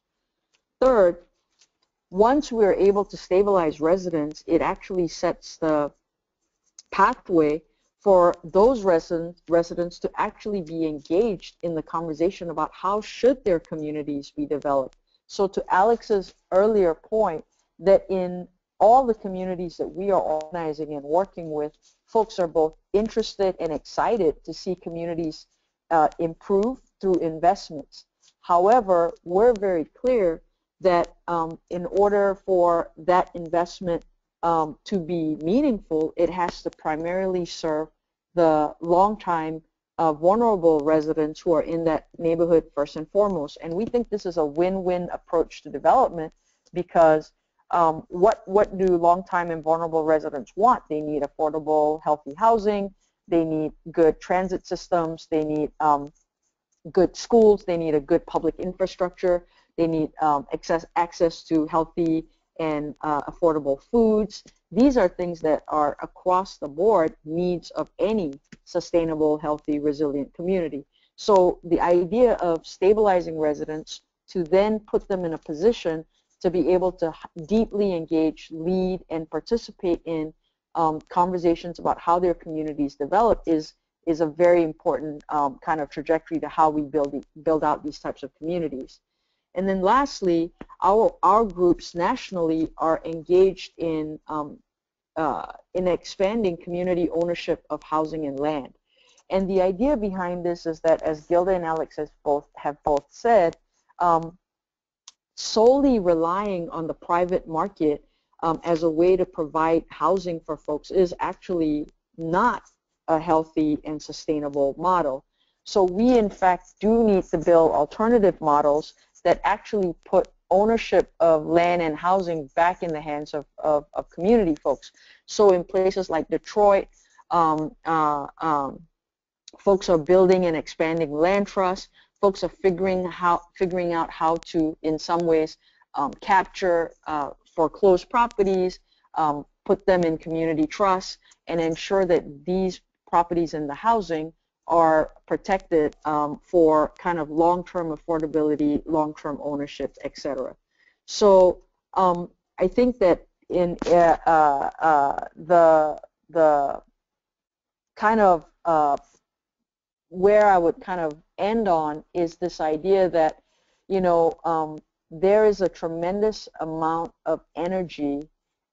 Third, once we're able to stabilize residents, it actually sets the pathway for those residents, residents to actually be engaged in the conversation about how should their communities be developed. So to Alex's earlier point, that in all the communities that we are organizing and working with, folks are both interested and excited to see communities uh, improve through investments. However, we're very clear that um, in order for that investment um, to be meaningful, it has to primarily serve the long-time uh, vulnerable residents who are in that neighborhood first and foremost. And we think this is a win-win approach to development because um, what, what do long-time and vulnerable residents want? They need affordable, healthy housing. They need good transit systems. They need um, good schools. They need a good public infrastructure. They need um, access, access to healthy and uh, affordable foods. These are things that are across the board needs of any sustainable, healthy, resilient community. So the idea of stabilizing residents to then put them in a position to be able to deeply engage, lead, and participate in um, conversations about how their communities develop is is a very important um, kind of trajectory to how we build build out these types of communities. And then lastly, our our groups nationally are engaged in um, uh, in expanding community ownership of housing and land. And the idea behind this is that, as Gilda and Alex has both have both said, um, solely relying on the private market um, as a way to provide housing for folks is actually not a healthy and sustainable model. So we, in fact, do need to build alternative models that actually put ownership of land and housing back in the hands of, of, of community folks. So in places like Detroit, um, uh, um, folks are building and expanding land trusts. Folks are figuring how figuring out how to, in some ways, um, capture uh, foreclosed properties, um, put them in community trusts, and ensure that these properties and the housing are protected um, for kind of long-term affordability, long-term ownership, etc. So um, I think that in uh, uh, the the kind of uh, where I would kind of end on is this idea that you know um, there is a tremendous amount of energy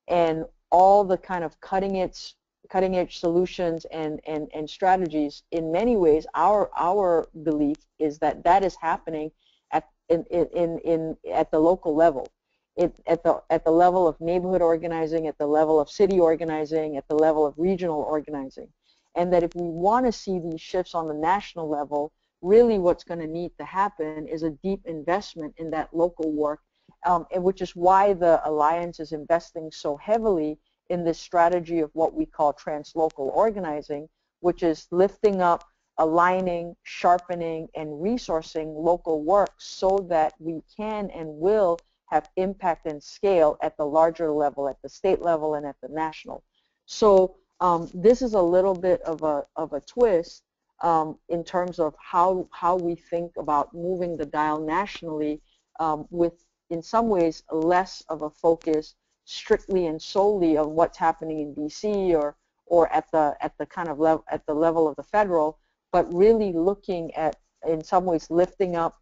and all the kind of cutting edge cutting edge solutions and, and, and strategies in many ways our our belief is that that is happening at in, in, in at the local level. It, at the at the level of neighborhood organizing at the level of city organizing at the level of regional organizing. And that if we want to see these shifts on the national level really what's going to need to happen is a deep investment in that local work, um, and which is why the Alliance is investing so heavily in this strategy of what we call translocal organizing, which is lifting up, aligning, sharpening, and resourcing local work so that we can and will have impact and scale at the larger level, at the state level and at the national. So um, this is a little bit of a, of a twist um, in terms of how, how we think about moving the dial nationally um, with, in some ways, less of a focus strictly and solely of what's happening in DC or, or at the, at the kind of level, at the level of the federal, but really looking at, in some ways, lifting up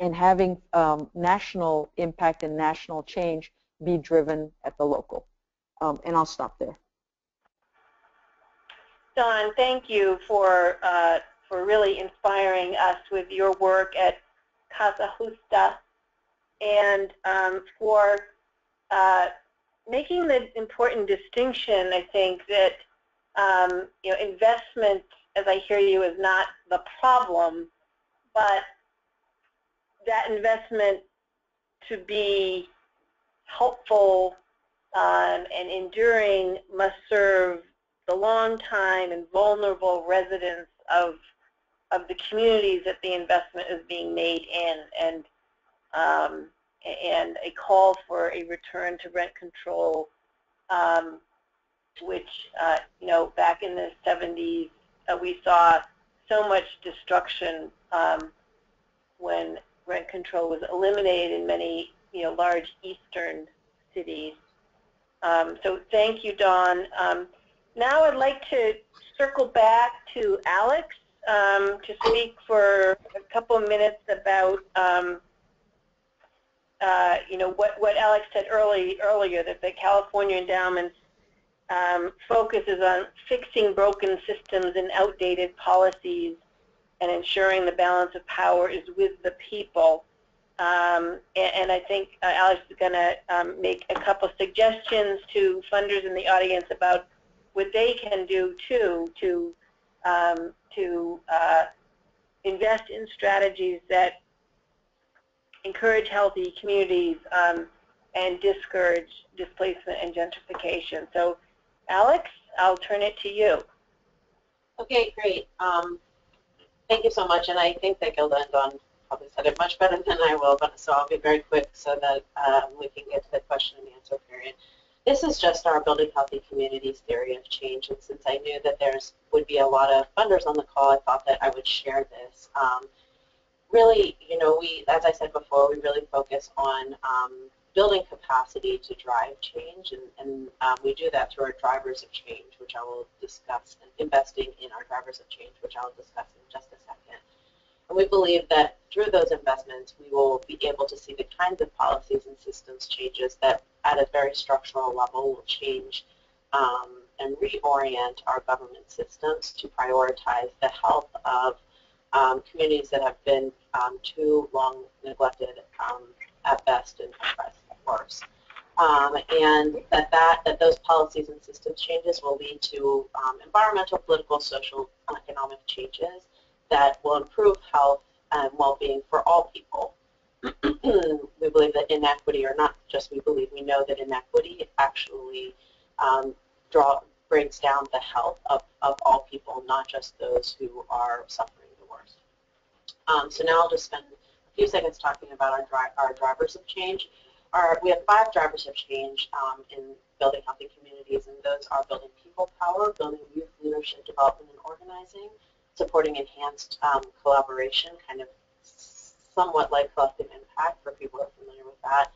and having um, national impact and national change be driven at the local. Um, and I'll stop there. Dawn, thank you for, uh, for really inspiring us with your work at Causa Justa and um, for uh, making the important distinction, I think, that um, you know, investment, as I hear you, is not the problem, but that investment to be helpful um, and enduring must serve the long time and vulnerable residents of of the communities that the investment is being made in. And um, and a call for a return to rent control um, which uh, you know back in the 70s uh, we saw so much destruction um, when rent control was eliminated in many you know large eastern cities. Um, so thank you Dawn um, now I'd like to circle back to Alex um, to speak for a couple of minutes about, um, uh, you know, what, what Alex said early, earlier, that the California Endowment's um, focuses on fixing broken systems and outdated policies and ensuring the balance of power is with the people. Um, and, and, I think uh, Alex is going to um, make a couple suggestions to funders in the audience about what they can do too to um, to uh, invest in strategies that encourage healthy communities um, and discourage displacement and gentrification. So, Alex, I'll turn it to you. Okay, great. Um, thank you so much, and I think that Gilda and Dawn probably said it much better than I will, but so I'll be very quick so that um, we can get to the question and answer period. This is just our Building Healthy Communities theory of change, and since I knew that there would be a lot of funders on the call, I thought that I would share this. Um, really, you know, we, as I said before, we really focus on um, building capacity to drive change, and, and um, we do that through our drivers of change, which I will discuss, and investing in our drivers of change, which I will discuss in just a second. And we believe that through those investments, we will be able to see the kinds of policies and systems changes that at a very structural level will change um, and reorient our government systems to prioritize the health of um, communities that have been um, too long neglected um, at best and at worse. Um, and that, that, that those policies and systems changes will lead to um, environmental, political, social, economic changes that will improve health and well-being for all people. we believe that inequity, or not just we believe, we know that inequity actually um, draw, brings down the health of, of all people, not just those who are suffering worst. Um, so now I'll just spend a few seconds talking about our, dri our drivers of change. Our, we have five drivers of change um, in building healthy communities, and those are building people power, building youth leadership development and organizing, supporting enhanced um, collaboration, kind of somewhat like collective impact for people who are familiar with that,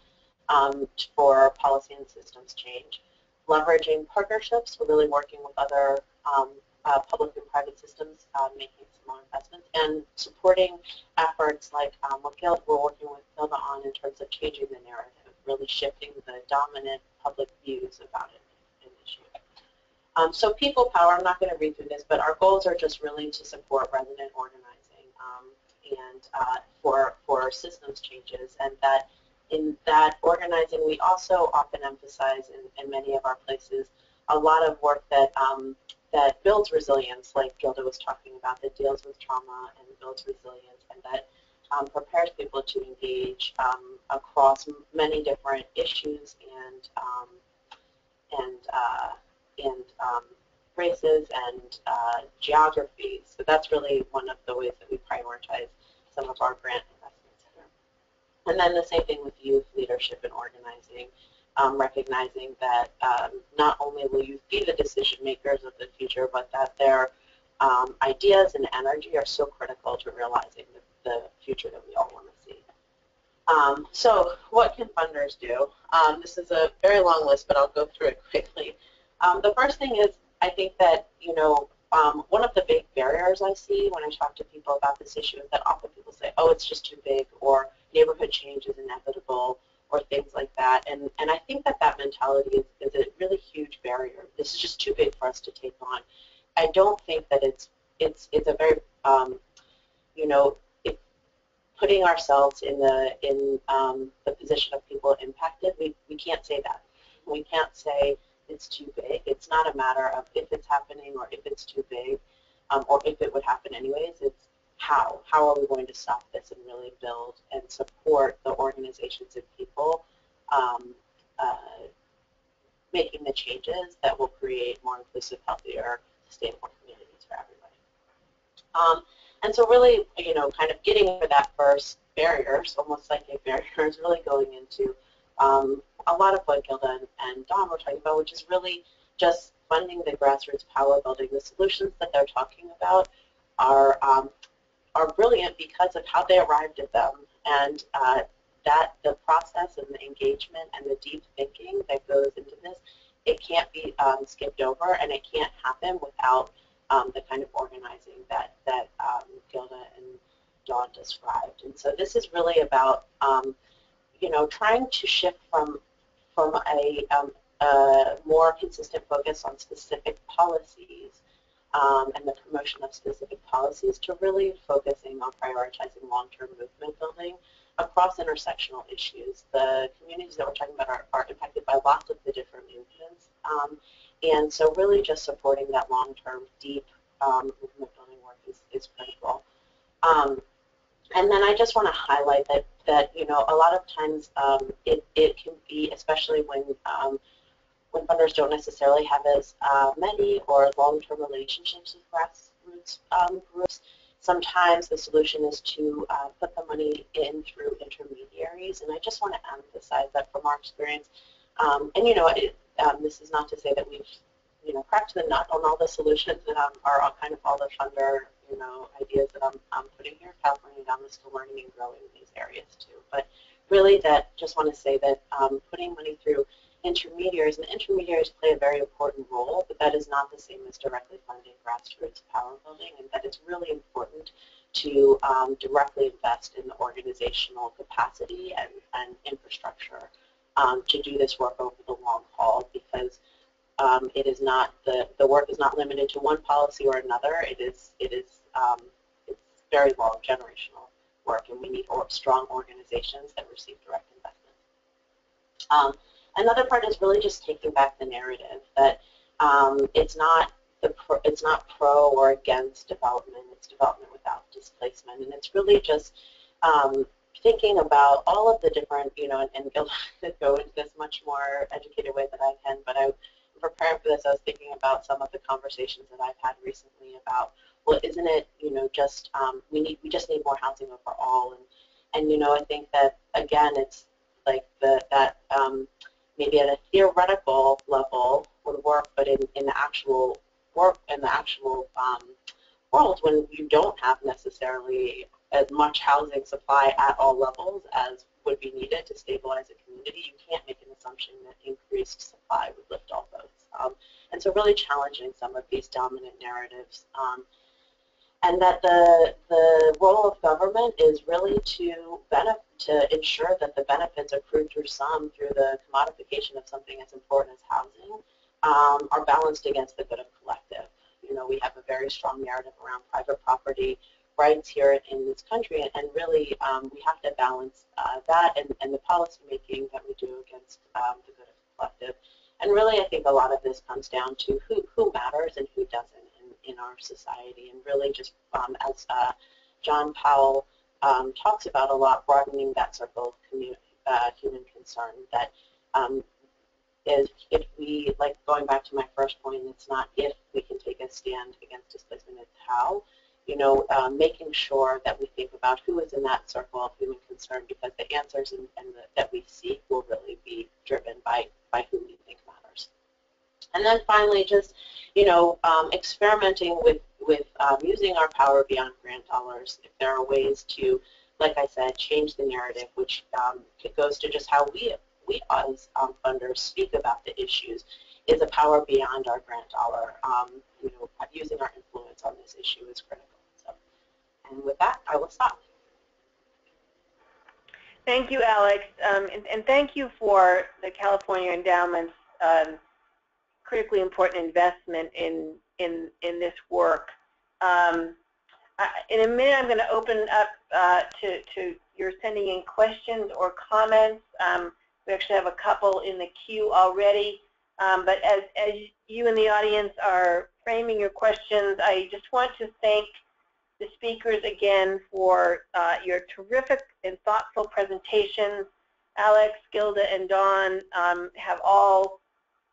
um, for policy and systems change. Leveraging partnerships, we're really working with other um, uh, public and private systems, uh, making small investments, and supporting efforts like um, what Gil, we're working with Gilda on in terms of changing the narrative, really shifting the dominant public views about it. Um, so people power, I'm not going to read through this, but our goals are just really to support resident organizing um, and uh, for, for systems changes and that in that organizing we also often emphasize in, in many of our places a lot of work that um, that builds resilience, like Gilda was talking about, that deals with trauma and builds resilience, and that um, prepares people to engage um, across many different issues and um, and uh, and um, races and uh, geographies. So that's really one of the ways that we prioritize some of our grant investments here. And then the same thing with youth leadership and organizing, um, recognizing that um, not only will you be the decision makers of the future, but that their um, ideas and energy are so critical to realizing the, the future that we all want to see. Um, so what can funders do? Um, this is a very long list, but I'll go through it quickly. Um, the first thing is I think that, you know, one of the big barriers I see when I talk to people about this issue is that often people say, oh, it's just too big, or neighborhood change is inevitable, or things like that. And, and I think that that mentality is, is a really huge barrier. This is just too big for us to take on. I don't think that it's, it's, it's a very, um, you know, it, putting ourselves in the, in um, the position of people impacted, we, we can't say that. We can't say, it's too big. It's not a matter of if it's happening or if it's too big um, or if it would happen anyways. It's how. How are we going to stop this and really build and support the organizations and people um, uh, making the changes that will create more inclusive, healthier, sustainable communities for everybody. Um, and so really, you know, kind of getting over that first barrier, so almost like a barrier, is really going into um, a lot of what Gilda and, and Dawn were talking about, which is really just funding the grassroots power building. The solutions that they're talking about are um, are brilliant because of how they arrived at them and uh, that the process and the engagement and the deep thinking that goes into this, it can't be um, skipped over and it can't happen without um, the kind of organizing that, that um, Gilda and Dawn described. And so this is really about, um, you know, trying to shift from from a, um, a more consistent focus on specific policies um, and the promotion of specific policies to really focusing on prioritizing long-term movement building across intersectional issues. The communities that we're talking about are, are impacted by lots of the different movements. Um, and so really just supporting that long-term deep um, improvement building work is, is critical. Um, and then I just want to highlight that, that you know, a lot of times um, it, it can be, especially when um, when funders don't necessarily have as uh, many or long-term relationships with grassroots um, groups, sometimes the solution is to uh, put the money in through intermediaries. And I just want to emphasize that from our experience, um, and you know, it, um, this is not to say that we've you know cracked the nut on all the solutions that um, are all kind of all the funder you know ideas that I'm, I'm putting here. California Endowment is still learning and growing in these areas too. But really, that just want to say that um, putting money through intermediaries, and intermediaries play a very important role, but that is not the same as directly funding grassroots power building, and that it's really important to um, directly invest in the organizational capacity and, and infrastructure um, to do this work over the long haul because um, it is not the, the work is not limited to one policy or another. It is it is um, it's very long generational work, and we need strong organizations that receive direct investment. Another part is really just taking back the narrative that um, it's not the pro, it's not pro or against development. It's development without displacement, and it's really just um, thinking about all of the different, you know, and, and go, go into this much more educated way than I can. But I, preparing for this, I was thinking about some of the conversations that I've had recently about, well, isn't it, you know, just um, we need we just need more housing overall, and and you know, I think that again, it's like the that um, maybe at a theoretical level would work, but in, in the actual work, in the actual um, world, when you don't have necessarily as much housing supply at all levels as would be needed to stabilize a community, you can't make an assumption that increased supply would lift all boats. Um, and so really challenging some of these dominant narratives um, and that the, the role of government is really to benefit, to ensure that the benefits accrued through some through the commodification of something as important as housing um, are balanced against the good of collective. You know, we have a very strong narrative around private property rights here in this country, and really um, we have to balance uh, that and, and the policy making that we do against um, the good of collective. And really, I think a lot of this comes down to who, who matters and who doesn't in our society and really just um, as uh, John Powell um, talks about a lot, broadening that circle of uh, human concern that um, is if we, like going back to my first point, it's not if we can take a stand against displacement, it's how. You know, um, making sure that we think about who is in that circle of human concern because the answers and, and the, that we seek will really be driven by, by who we think matters. And then finally, just you know, um, experimenting with, with um, using our power beyond grant dollars if there are ways to, like I said, change the narrative, which um, goes to just how we, we as um, funders speak about the issues, is a power beyond our grant dollar. Um, you know, using our influence on this issue is critical. So, and with that, I will stop. Thank you, Alex, um, and, and, thank you for the California Endowment's um, critically important investment in, in, in this work. Um, I, in a minute, I'm going to open up uh, to, to your sending in questions or comments. Um, we actually have a couple in the queue already. Um, but as, as you in the audience are framing your questions, I just want to thank the speakers again for uh, your terrific and thoughtful presentations. Alex, Gilda, and Dawn um, have all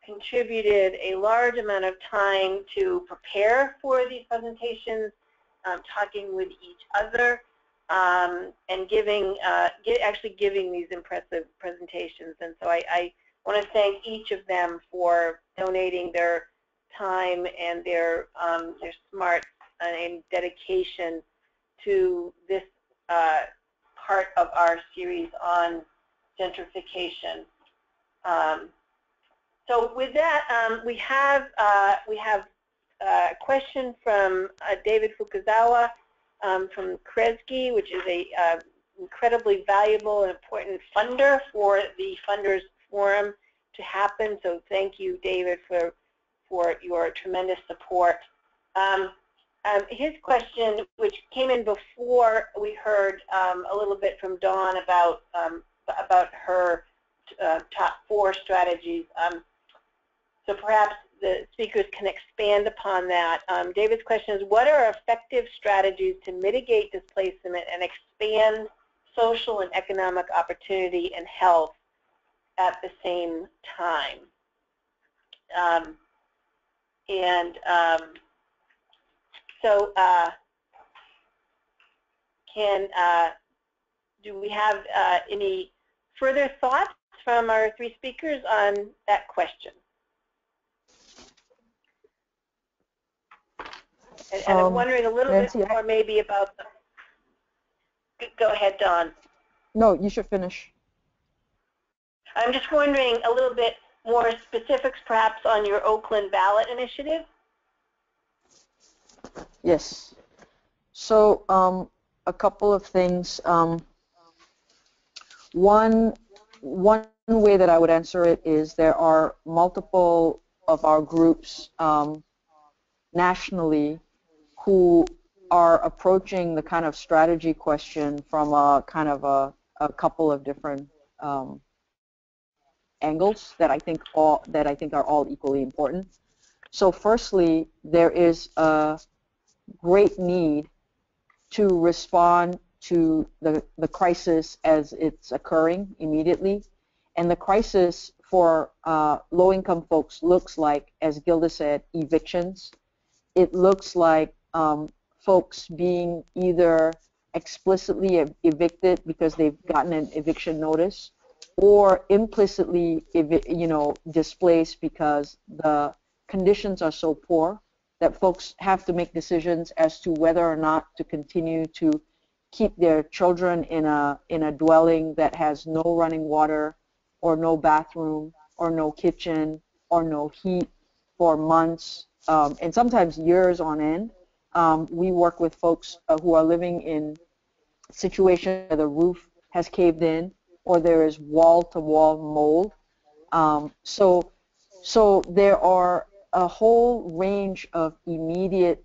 contributed a large amount of time to prepare for these presentations, um, talking with each other, um, and giving, uh, get, actually giving these impressive presentations. And so I, I want to thank each of them for donating their time and their, um, their smart and dedication to this uh, part of our series on gentrification. Um, so with that, um, we have uh, we have uh, a question from uh, David Fukuzawa um, from Kresge, which is a uh, incredibly valuable and important funder for the Funders Forum to happen. So thank you, David, for for your tremendous support. Um, um, his question, which came in before we heard um, a little bit from Dawn about um, about her uh, top four strategies. Um, so perhaps the speakers can expand upon that. Um, David's question is, what are effective strategies to mitigate displacement and expand social and economic opportunity and health at the same time? Um, and um, so uh, can, uh, do we have uh, any further thoughts from our three speakers on that question? And, and I'm Um, wondering a little Nancy, bit more maybe about the, go ahead, Dawn. No, you should finish. I'm just wondering a little bit more specifics perhaps on your Oakland ballot initiative. Yes. So um, a couple of things. Um, one, one way that I would answer it is there are multiple of our groups um, nationally who are approaching the kind of strategy question from a kind of a, a couple of different um, angles that I think all that I think are all equally important. So firstly, there is a great need to respond to the, the crisis as it's occurring immediately. And the crisis for uh, low-income folks looks like, as Gilda said, evictions. It looks like um, folks being either explicitly ev- evicted because they've gotten an eviction notice or implicitly, you know, displaced because the conditions are so poor that folks have to make decisions as to whether or not to continue to keep their children in a in a dwelling that has no running water or no bathroom or no kitchen or no heat for months um, and sometimes years on end. Um, we work with folks uh, who are living in situations where the roof has caved in or there is wall-to-wall mold. Um, so, so there are a whole range of immediate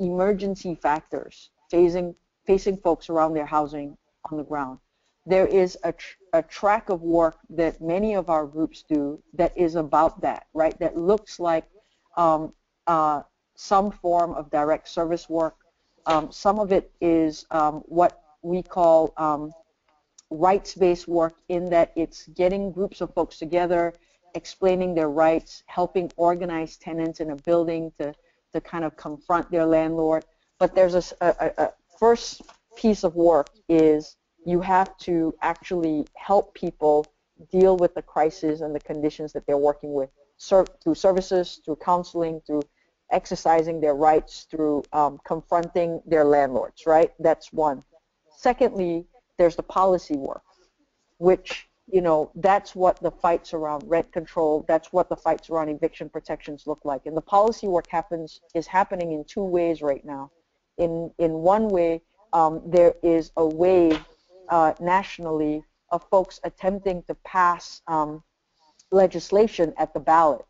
emergency factors facing facing folks around their housing on the ground. There is a, tr a track of work that many of our groups do that is about that, right? That looks like um, uh, some form of direct service work. Um, some of it is um, what we call um, rights-based work in that it's getting groups of folks together, explaining their rights, helping organize tenants in a building to, to kind of confront their landlord. But there's a, a, a first piece of work is you have to actually help people deal with the crisis and the conditions that they're working with ser through services, through counseling, through exercising their rights, through um, confronting their landlords, right? That's one. Secondly, there's the policy work, which, you know, that's what the fights around rent control, that's what the fights around eviction protections look like. And the policy work happens, is happening in two ways right now. In, in one way, um, there is a wave uh, nationally of folks attempting to pass um, legislation at the ballot.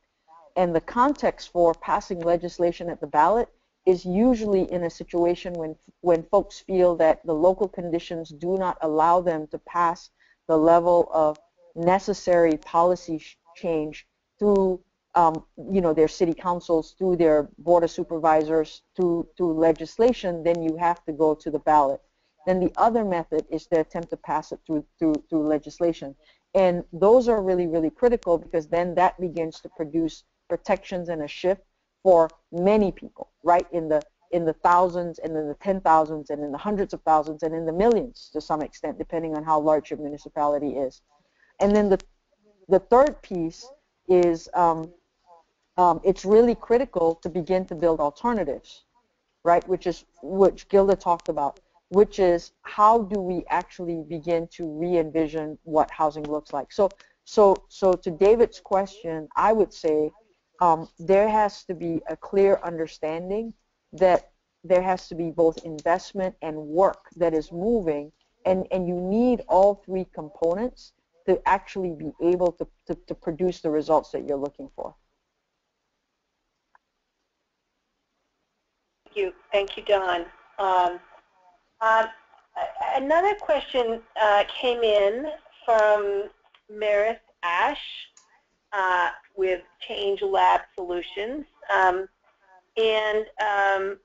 And the context for passing legislation at the ballot is usually in a situation when, when folks feel that the local conditions do not allow them to pass the level of necessary policy change through um, you know, their city councils, through their board of supervisors, through, through legislation, then you have to go to the ballot. Then the other method is to attempt to pass it through, through, through legislation. And those are really, really critical because then that begins to produce protections and a shift for many people, right? In the in the thousands and in the ten thousands and in the hundreds of thousands and in the millions to some extent, depending on how large your municipality is. And then the the third piece is um, um, it's really critical to begin to build alternatives, right? Which is which Gilda talked about, which is how do we actually begin to re-envision what housing looks like. So so so to David's question, I would say um, there has to be a clear understanding that there has to be both investment and work that is moving and, and you need all three components to actually be able to, to, to produce the results that you're looking for. Thank you. Thank you, Dawn. Um, uh, another question uh, came in from Meredith Ash. Uh, with ChangeLab Solutions. Um, and um,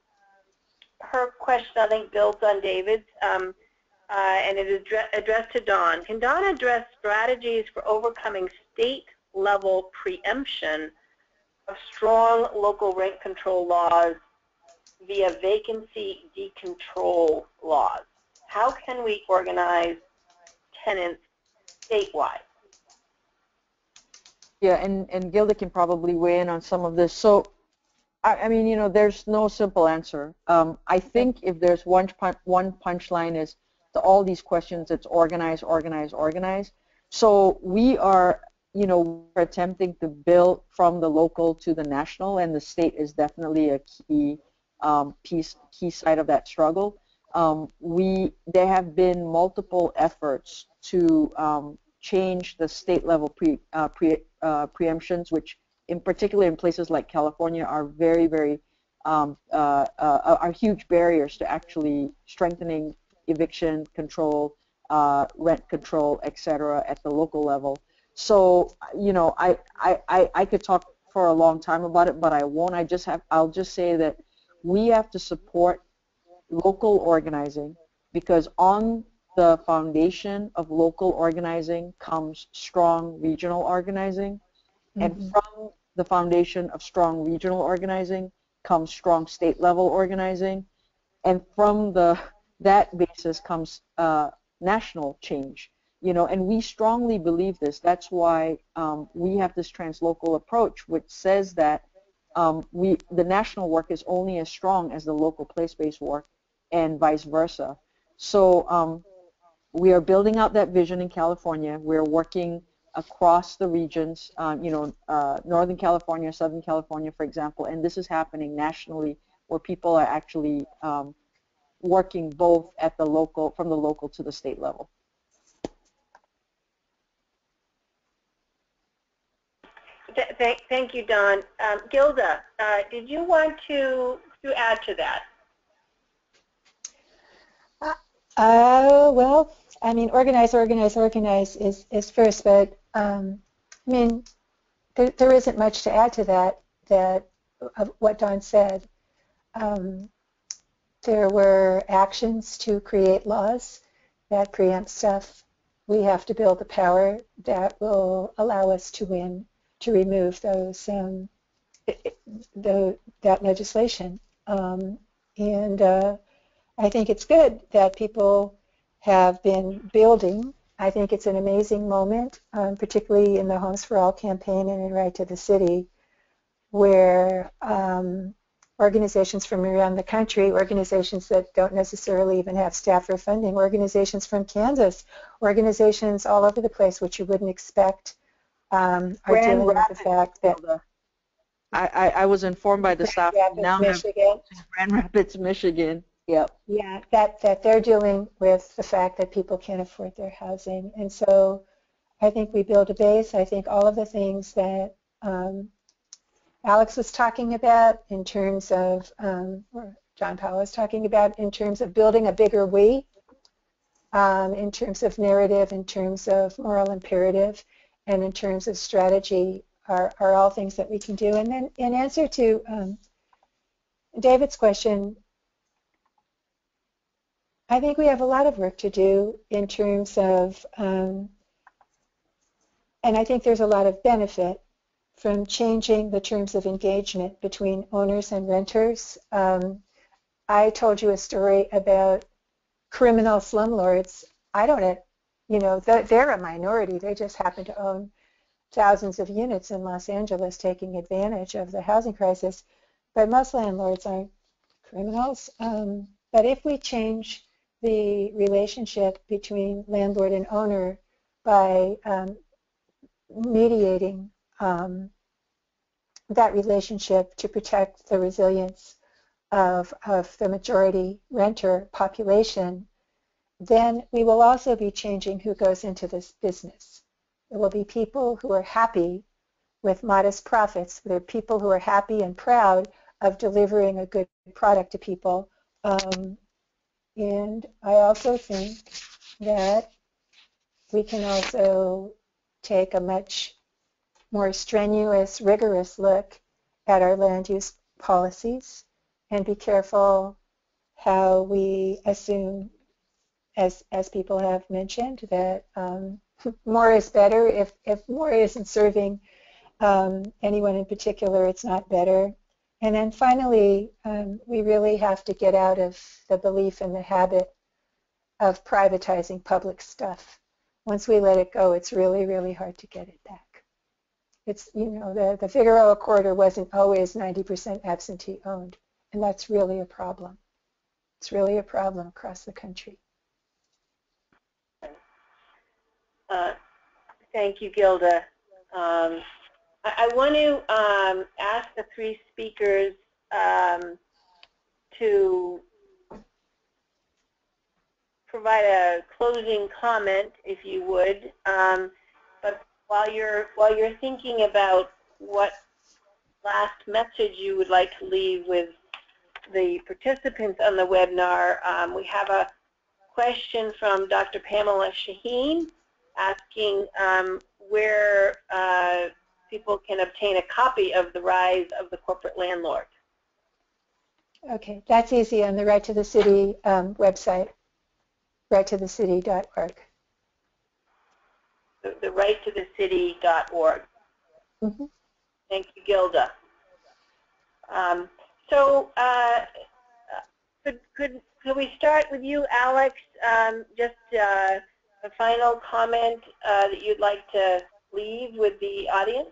her question, I think, builds on David's, um, uh, and it is addressed to Dawn. Can Dawn address strategies for overcoming state-level preemption of strong local rent control laws via vacancy decontrol laws? How can we organize tenants statewide? Yeah, and, and Gilda can probably weigh in on some of this. So, I, I mean, you know, there's no simple answer. Um, I think if there's one, pun one punchline is to all these questions, it's organize, organize, organize. So we are, you know, we're attempting to build from the local to the national, and the state is definitely a key um, piece, key side of that struggle. Um, we, there have been multiple efforts to um, change the state level pre, uh, pre, uh, preemptions, which in particular in places like California are very, very, um, uh, uh are huge barriers to actually strengthening eviction control, uh, rent control, etc. at the local level. So, you know, I, I, I could talk for a long time about it, but I won't. I just have, I'll just say that we have to support local organizing because on the foundation of local organizing comes strong regional organizing. Mm-hmm. And from the foundation of strong regional organizing comes strong state level organizing. And from the that basis comes uh, national change. You know, and we strongly believe this. That's why um, we have this translocal approach, which says that um, we the national work is only as strong as the local place-based work, and vice versa. So um, we are building out that vision in California. We're working across the regions, um, you know, uh, Northern California, Southern California, for example, and this is happening nationally where people are actually um, working both at the local, from the local to the state level. Thank you, Dawn. Um, Gilda, uh, did you want to, to add to that? Uh, well, I mean, organize, organize, organize is, is first, but um, I mean, there, there isn't much to add to that, that of what Dawn said. Um, there were actions to create laws that preempt stuff. We have to build the power that will allow us to win, to remove those um, the, that legislation. Um, and uh, I think it's good that people have been building. I think it's an amazing moment, um, particularly in the Homes for All campaign and in Right to the City, where um, organizations from around the country, organizations that don't necessarily even have staff or funding, organizations from Kansas, organizations all over the place, which you wouldn't expect, um, are Grand dealing Rapids, with the fact that I, I, I was informed by the Grand staff Rapids, now Michigan, Grand Rapids, Michigan. Yep. Yeah, that, that they're dealing with the fact that people can't afford their housing. And so I think we build a base. I think all of the things that um, Alex was talking about in terms of, um, or John Powell was talking about in terms of building a bigger we, um, in terms of narrative, in terms of moral imperative, and in terms of strategy are, are all things that we can do. And then in answer to um, David's question, I think we have a lot of work to do in terms of, um, and I think there's a lot of benefit from changing the terms of engagement between owners and renters. Um, I told you a story about criminal slumlords. I don't, you know, they're a minority. They just happen to own thousands of units in Los Angeles taking advantage of the housing crisis. But most landlords aren't criminals. Um, but if we change the relationship between landlord and owner by um, mediating um, that relationship to protect the resilience of, of the majority renter population, then we will also be changing who goes into this business. It will be people who are happy with modest profits. There are people who are happy and proud of delivering a good product to people um, and I also think that we can also take a much more strenuous, rigorous look at our land use policies and be careful how we assume, as, as people have mentioned, that um, more is better. If, if more isn't serving um, anyone in particular, it's not better. And then finally, um, we really have to get out of the belief and the habit of privatizing public stuff. Once we let it go, it's really, really hard to get it back. It's, you know, the, the Figueroa Corridor wasn't always 90% absentee owned, and that's really a problem. It's really a problem across the country. Uh, thank you, Gilda. Um, I, I, want to um, ask the three speakers um, to provide a closing comment, if you would. Um, but while you're while you're thinking about what last message you would like to leave with the participants on the webinar, um, we have a question from Dr. Pamela Shaheen asking um, where uh, people can obtain a copy of The Rise of the Corporate Landlord. Okay, that's easy on the Right to the City um, website, righttothecity.org. The, the righttothecity.org. Mm -hmm. Thank you, Gilda. Um, so uh, could, could, could we start with you, Alex? Um, just uh, a final comment uh, that you'd like to leave with the audience?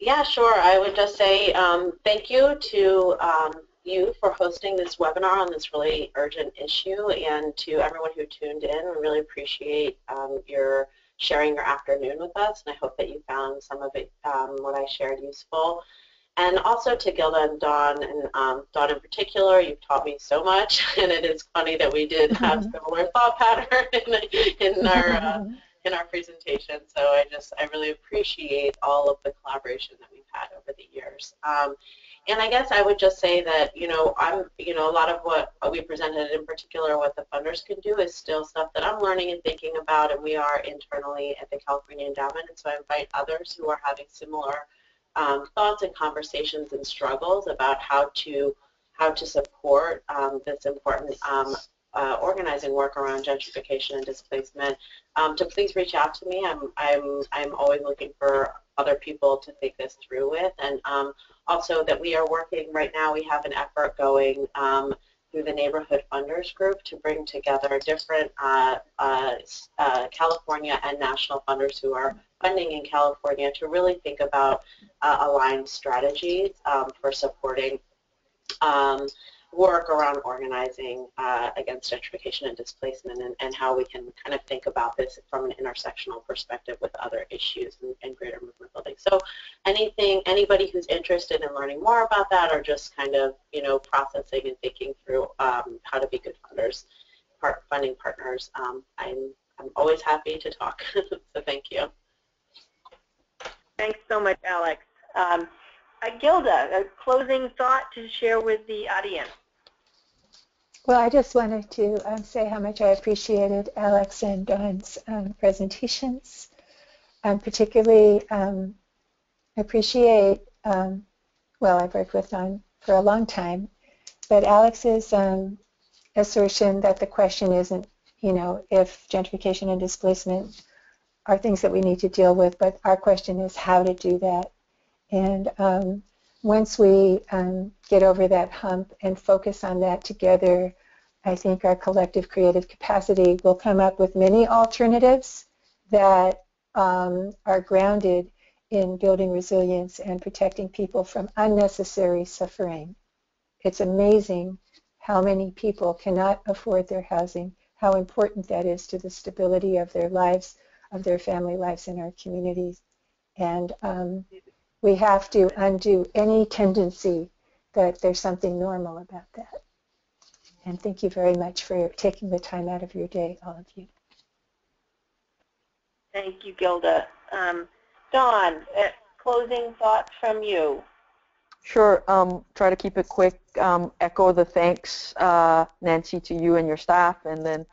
Yeah, sure. I would just say um, thank you to um, you for hosting this webinar on this really urgent issue and to everyone who tuned in. We really appreciate um, your sharing your afternoon with us and I hope that you found some of it, um, what I shared useful. And also to Gilda and Dawn, and um, Dawn in particular, you've taught me so much, and it is funny that we did have similar thought pattern in, in our uh, in our presentation. So I just I really appreciate all of the collaboration that we've had over the years. Um, and I guess I would just say that you know I'm you know a lot of what we presented in particular what the funders can do is still stuff that I'm learning and thinking about, and we are internally at the California Endowment, and so I invite others who are having similar um, thoughts and conversations and struggles about how to how to support um, this important um, uh, organizing work around gentrification and displacement, um, to please reach out to me. I'm, I'm, I'm always looking for other people to think this through with. And um, also that we are working right now, we have an effort going um, through the Neighborhood Funders Group to bring together different uh, uh, uh, California and national funders who are funding in California to really think about uh, aligned strategies um, for supporting um, work around organizing uh, against gentrification and displacement and, and, how we can kind of think about this from an intersectional perspective with other issues and, and, greater movement building. So anything, anybody who's interested in learning more about that or just kind of, you know, processing and thinking through um, how to be good funders, part, funding partners, um, I'm, I'm always happy to talk. so thank you. Thanks so much, Alex. Um, uh, Gilda, a closing thought to share with the audience. Well, I just wanted to um, say how much I appreciated Alex and Dawn's um, presentations. Um, particularly um, appreciate, um, well, I've worked with Dawn for a long time, but Alex's um, assertion that the question isn't, you know, if gentrification and displacement are things that we need to deal with, but our question is how to do that. And once we um, get over that hump and focus on that together, I think our collective creative capacity will come up with many alternatives that um, are grounded in building resilience and protecting people from unnecessary suffering. It's amazing how many people cannot afford their housing, how important that is to the stability of their lives, of their family lives in our communities. And um, we have to undo any tendency that there's something normal about that. And thank you very much for taking the time out of your day, all of you. Thank you, Gilda. Um, Dawn, uh, closing thoughts from you. Sure. Um, try to keep it quick. Um, echo the thanks, uh, Nancy, to you and your staff. And then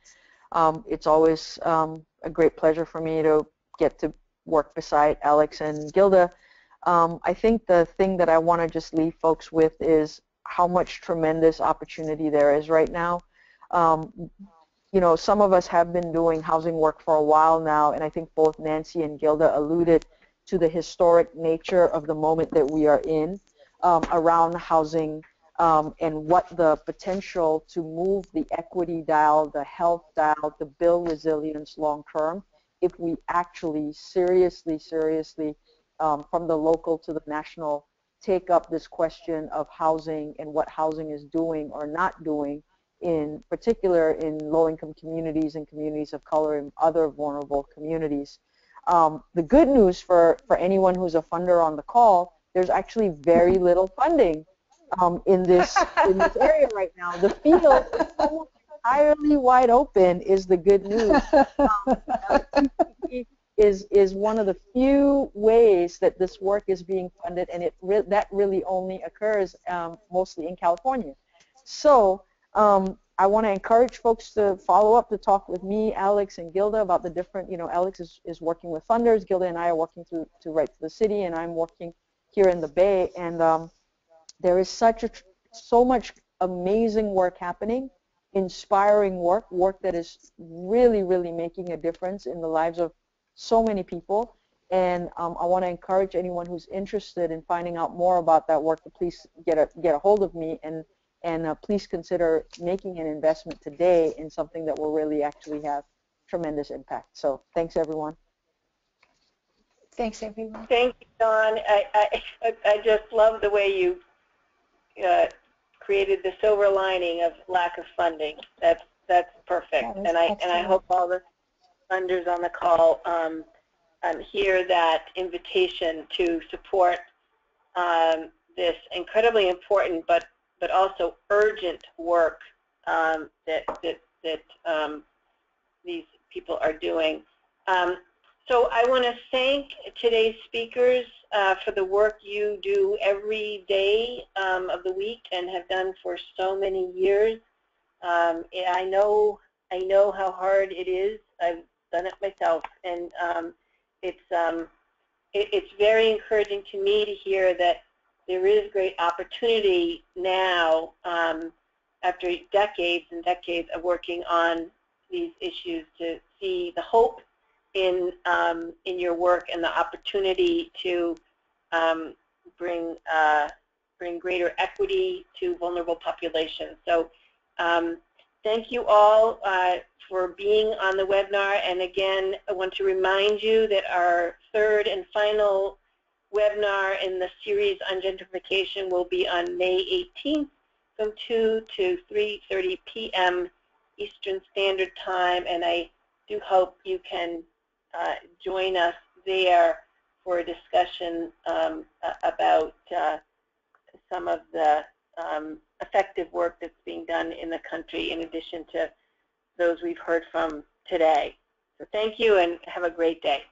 um, it's always um, a great pleasure for me to get to work beside Alex and Gilda. Um, I think the thing that I want to just leave folks with is how much tremendous opportunity there is right now. Um, you know, some of us have been doing housing work for a while now, and I think both Nancy and Gilda alluded to the historic nature of the moment that we are in um, around housing um, and what the potential to move the equity dial, the health dial, to build resilience long term if we actually seriously, seriously, um, from the local to the national, take up this question of housing and what housing is doing or not doing in particular in low-income communities and communities of color and other vulnerable communities. Um, the good news for, for anyone who's a funder on the call, there's actually very little funding um, in this in this area right now. The field is almost entirely wide open. Is the good news. Um, is is one of the few ways that this work is being funded, and it re that really only occurs um, mostly in California. So um, I want to encourage folks to follow up to talk with me, Alex, and Gilda about the different, you know, Alex is, is working with funders, Gilda and I are working through to Right to the City, and I'm working here in the Bay, and um, there is such a, so much amazing work happening, inspiring work, work that is really, really making a difference in the lives of so many people. And um, I want to encourage anyone who's interested in finding out more about that work to please get a get a hold of me and and uh, please consider making an investment today in something that will really actually have tremendous impact. So thanks everyone. Thanks everyone. Thank you, Dawn. I, I, I just love the way you uh, created the silver lining of lack of funding. That's that's perfect, That and I and I hope all the funders on the call um, um, hear that invitation to support um, this incredibly important but but also urgent work um, that that that um, these people are doing. Um, so I want to thank today's speakers uh, for the work you do every day of the week and have done for so many years. I know I know how hard it is. I've done it myself, and um, it's um, it, it's very encouraging to me to hear that there is great opportunity now um, after decades and decades of working on these issues to see the hope in um, in your work and the opportunity to um, bring uh, bring greater equity to vulnerable populations. So um, thank you all uh, for being on the webinar. And again, I want to remind you that our third and final webinar in the series on gentrification will be on May 18th from 2 to 3.30 p.m. Eastern Standard Time. And I do hope you can uh, join us there for a discussion um, about uh, some of the um, effective work that's being done in the country in addition to those we've heard from today. So thank you and have a great day.